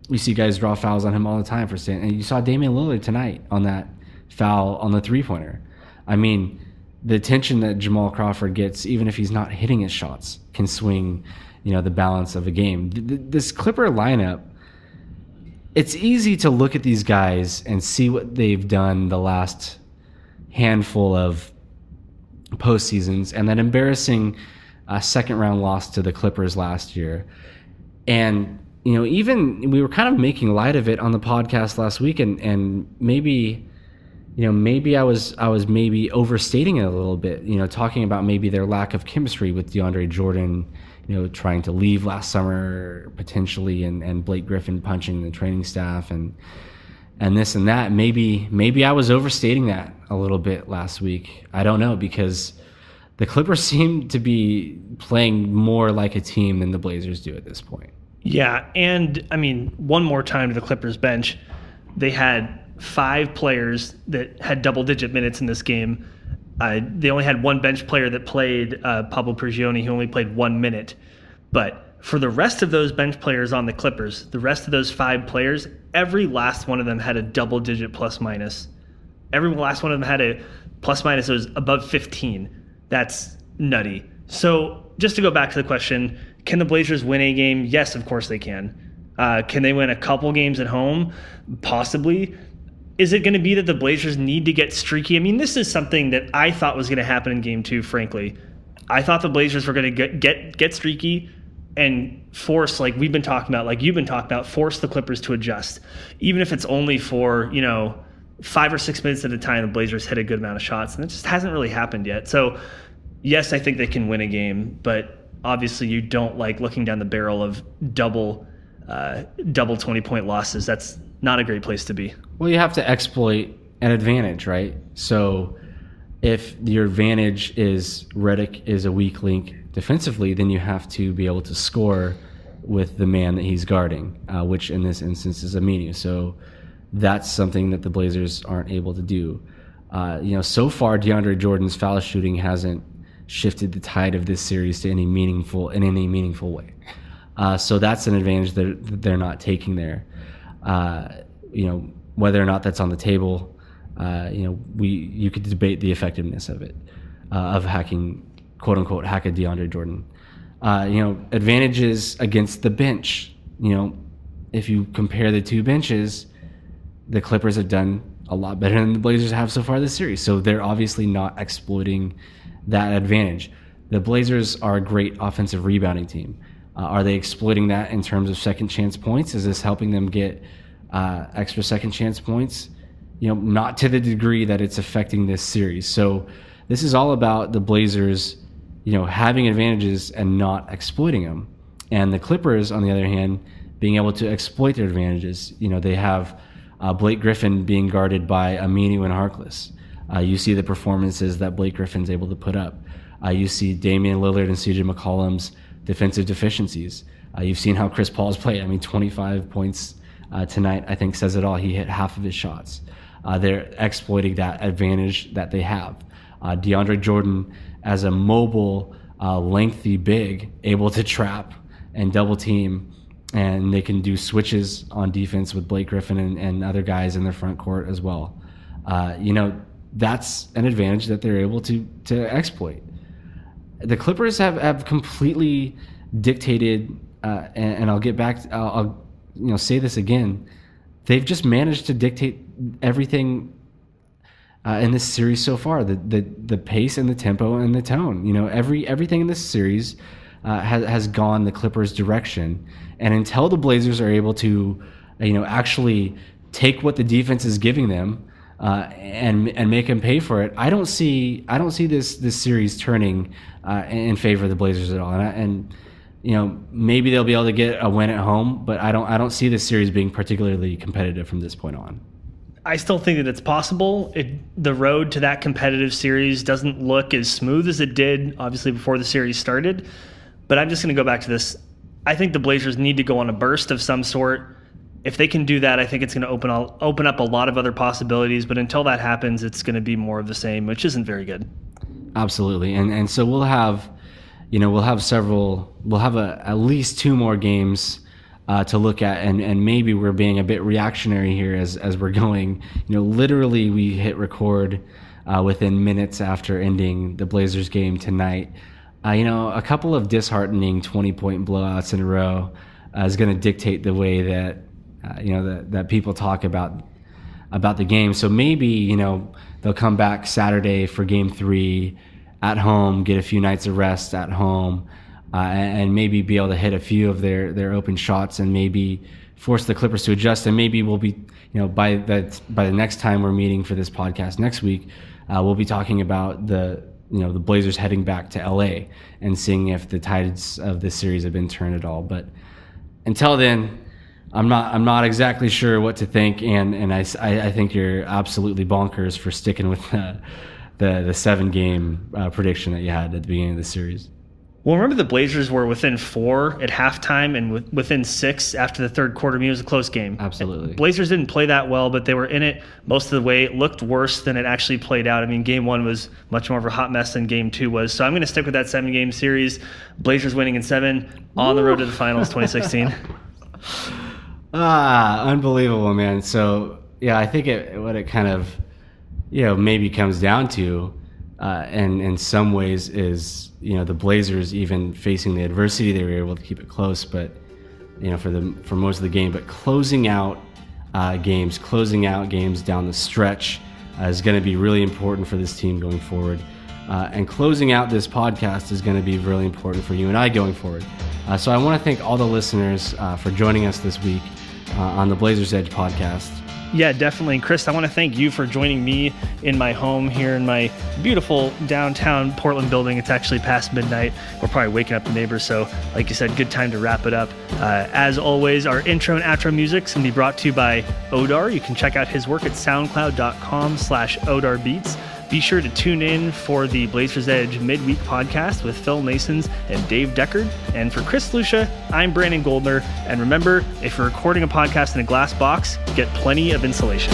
you see guys draw fouls on him all the time for saying, and you saw Damian Lillard tonight on that foul on the three pointer. I mean, the attention that Jamal Crawford gets, even if he's not hitting his shots, can swing, you know, the balance of a game. This Clipper lineup it's easy to look at these guys and see what they've done the last handful of postseasons and that embarrassing uh, second round loss to the Clippers last year. And, you know, even we were kind of making light of it on the podcast last week and, and maybe, you know, maybe I was, I was maybe overstating it a little bit, you know, talking about maybe their lack of chemistry with DeAndre Jordan you know, trying to leave last summer potentially, and, and Blake Griffin punching the training staff and and this and that. Maybe maybe I was overstating that a little bit last week. I don't know because the Clippers seem to be playing more like a team than the Blazers do at this point. Yeah, and I mean, one more time to the Clippers bench, they had five players that had double digit minutes in this game uh, they only had one bench player that played, uh, Pablo Prigioni, who only played one minute. But for the rest of those bench players on the Clippers, the rest of those five players, every last one of them had a double digit plus minus. Every last one of them had a plus minus that was above 15. That's nutty. So just to go back to the question, can the Blazers win a game? Yes, of course they can. Uh, can they win a couple games at home? Possibly is it going to be that the Blazers need to get streaky? I mean, this is something that I thought was going to happen in game two, frankly. I thought the Blazers were going to get, get, get streaky and force, like we've been talking about, like you've been talking about, force the Clippers to adjust. Even if it's only for, you know, five or six minutes at a time, the Blazers hit a good amount of shots. And it just hasn't really happened yet. So, yes, I think they can win a game, but obviously you don't like looking down the barrel of double, uh, double 20 point losses. That's not a great place to be. Well, you have to exploit an advantage, right? So if your advantage is Redick is a weak link defensively, then you have to be able to score with the man that he's guarding, uh, which in this instance is Aminu. So that's something that the Blazers aren't able to do. Uh, you know, so far DeAndre Jordan's foul shooting hasn't shifted the tide of this series to any meaningful in any meaningful way. Uh, so that's an advantage that they're not taking there. Uh, you know, whether or not that's on the table, uh, you know, we you could debate the effectiveness of it, uh, of hacking, quote unquote, hack a DeAndre Jordan. Uh, you know, advantages against the bench. You know, if you compare the two benches, the Clippers have done a lot better than the Blazers have so far this series. So they're obviously not exploiting that advantage. The Blazers are a great offensive rebounding team. Uh, are they exploiting that in terms of second chance points? Is this helping them get uh, extra second chance points? You know, not to the degree that it's affecting this series. So this is all about the Blazers, you know, having advantages and not exploiting them. And the Clippers, on the other hand, being able to exploit their advantages. You know, they have uh, Blake Griffin being guarded by Aminu and Harkless. Uh, you see the performances that Blake Griffin's able to put up. Uh, you see Damian Lillard and CJ McCollum's defensive deficiencies. Uh, you've seen how Chris Paul's played. I mean, 25 points uh, tonight, I think, says it all. He hit half of his shots. Uh, they're exploiting that advantage that they have. Uh, DeAndre Jordan, as a mobile, uh, lengthy big, able to trap and double team, and they can do switches on defense with Blake Griffin and, and other guys in their front court as well. Uh, you know, that's an advantage that they're able to to exploit the Clippers have, have completely dictated, uh, and, and, I'll get back. I'll, I'll you know say this again. They've just managed to dictate everything uh, in this series so far. The, the the pace and the tempo and the tone. You know, every everything in this series uh, has has gone the Clippers' direction. And until the Blazers are able to, you know, actually take what the defense is giving them, uh, and and make them pay for it. I don't see I don't see this this series turning uh, in favor of the Blazers at all. And, I, and you know maybe they'll be able to get a win at home, but I don't I don't see this series being particularly competitive from this point on. I still think that it's possible. It, the road to that competitive series doesn't look as smooth as it did, obviously, before the series started. But I'm just going to go back to this. I think the Blazers need to go on a burst of some sort. If they can do that, I think it's going to open all, open up a lot of other possibilities. But until that happens, it's going to be more of the same, which isn't very good. Absolutely, and and so we'll have, you know, we'll have several, we'll have a, at least two more games uh, to look at, and, and maybe we're being a bit reactionary here as, as we're going. You know, literally, we hit record uh, within minutes after ending the Blazers game tonight. Uh, you know, a couple of disheartening 20 point blowouts in a row uh, is going to dictate the way that, uh, you know, that, that people talk about about the game. So maybe, you know, they'll come back Saturday for game three at home, get a few nights of rest at home uh, and maybe be able to hit a few of their their open shots and maybe force the Clippers to adjust. And maybe we'll be, you know, by that by the next time we're meeting for this podcast next week, uh, we'll be talking about the you know the Blazers heading back to LA and seeing if the tides of this series have been turned at all. But until then. I'm not. I'm not exactly sure what to think, and and I, I think you're absolutely bonkers for sticking with the the, the seven game uh, prediction that you had at the beginning of the series. Well, remember the Blazers were within four at halftime and within six after the third quarter. I mean, it was a close game. Absolutely. Blazers didn't play that well, but they were in it most of the way. It looked worse than it actually played out. I mean, game one was much more of a hot mess than game two was. So I'm going to stick with that seven game series. Blazers winning in seven on Woo! the road to the finals 2016. ah, unbelievable, man. So, yeah, I think it, what it kind of, you know, maybe comes down to uh, and in some ways is you know the Blazers even facing the adversity they were able to keep it close, but you know for the for most of the game, but closing out uh, games, closing out games down the stretch uh, is going to be really important for this team going forward. Uh, and closing out this podcast is going to be really important for you and I going forward. Uh, so I want to thank all the listeners uh, for joining us this week on the Blazers Edge podcast. Yeah, definitely. Chris, I want to thank you for joining me in my home here in my beautiful downtown Portland building. It's actually past midnight. We're probably waking up the neighbors. So, like you said, good time to wrap it up. Uh, as always, our intro and outro music can be brought to you by Odar. You can check out his work at soundcloud.com slash Odar Beats. Be sure to tune in for the Blazers Edge midweek podcast with Phil Naessens and Dave Deckard. And for Chris Lucia, I'm Brandon Goldner. And remember, if you're recording a podcast in a glass box, get plenty of insulation.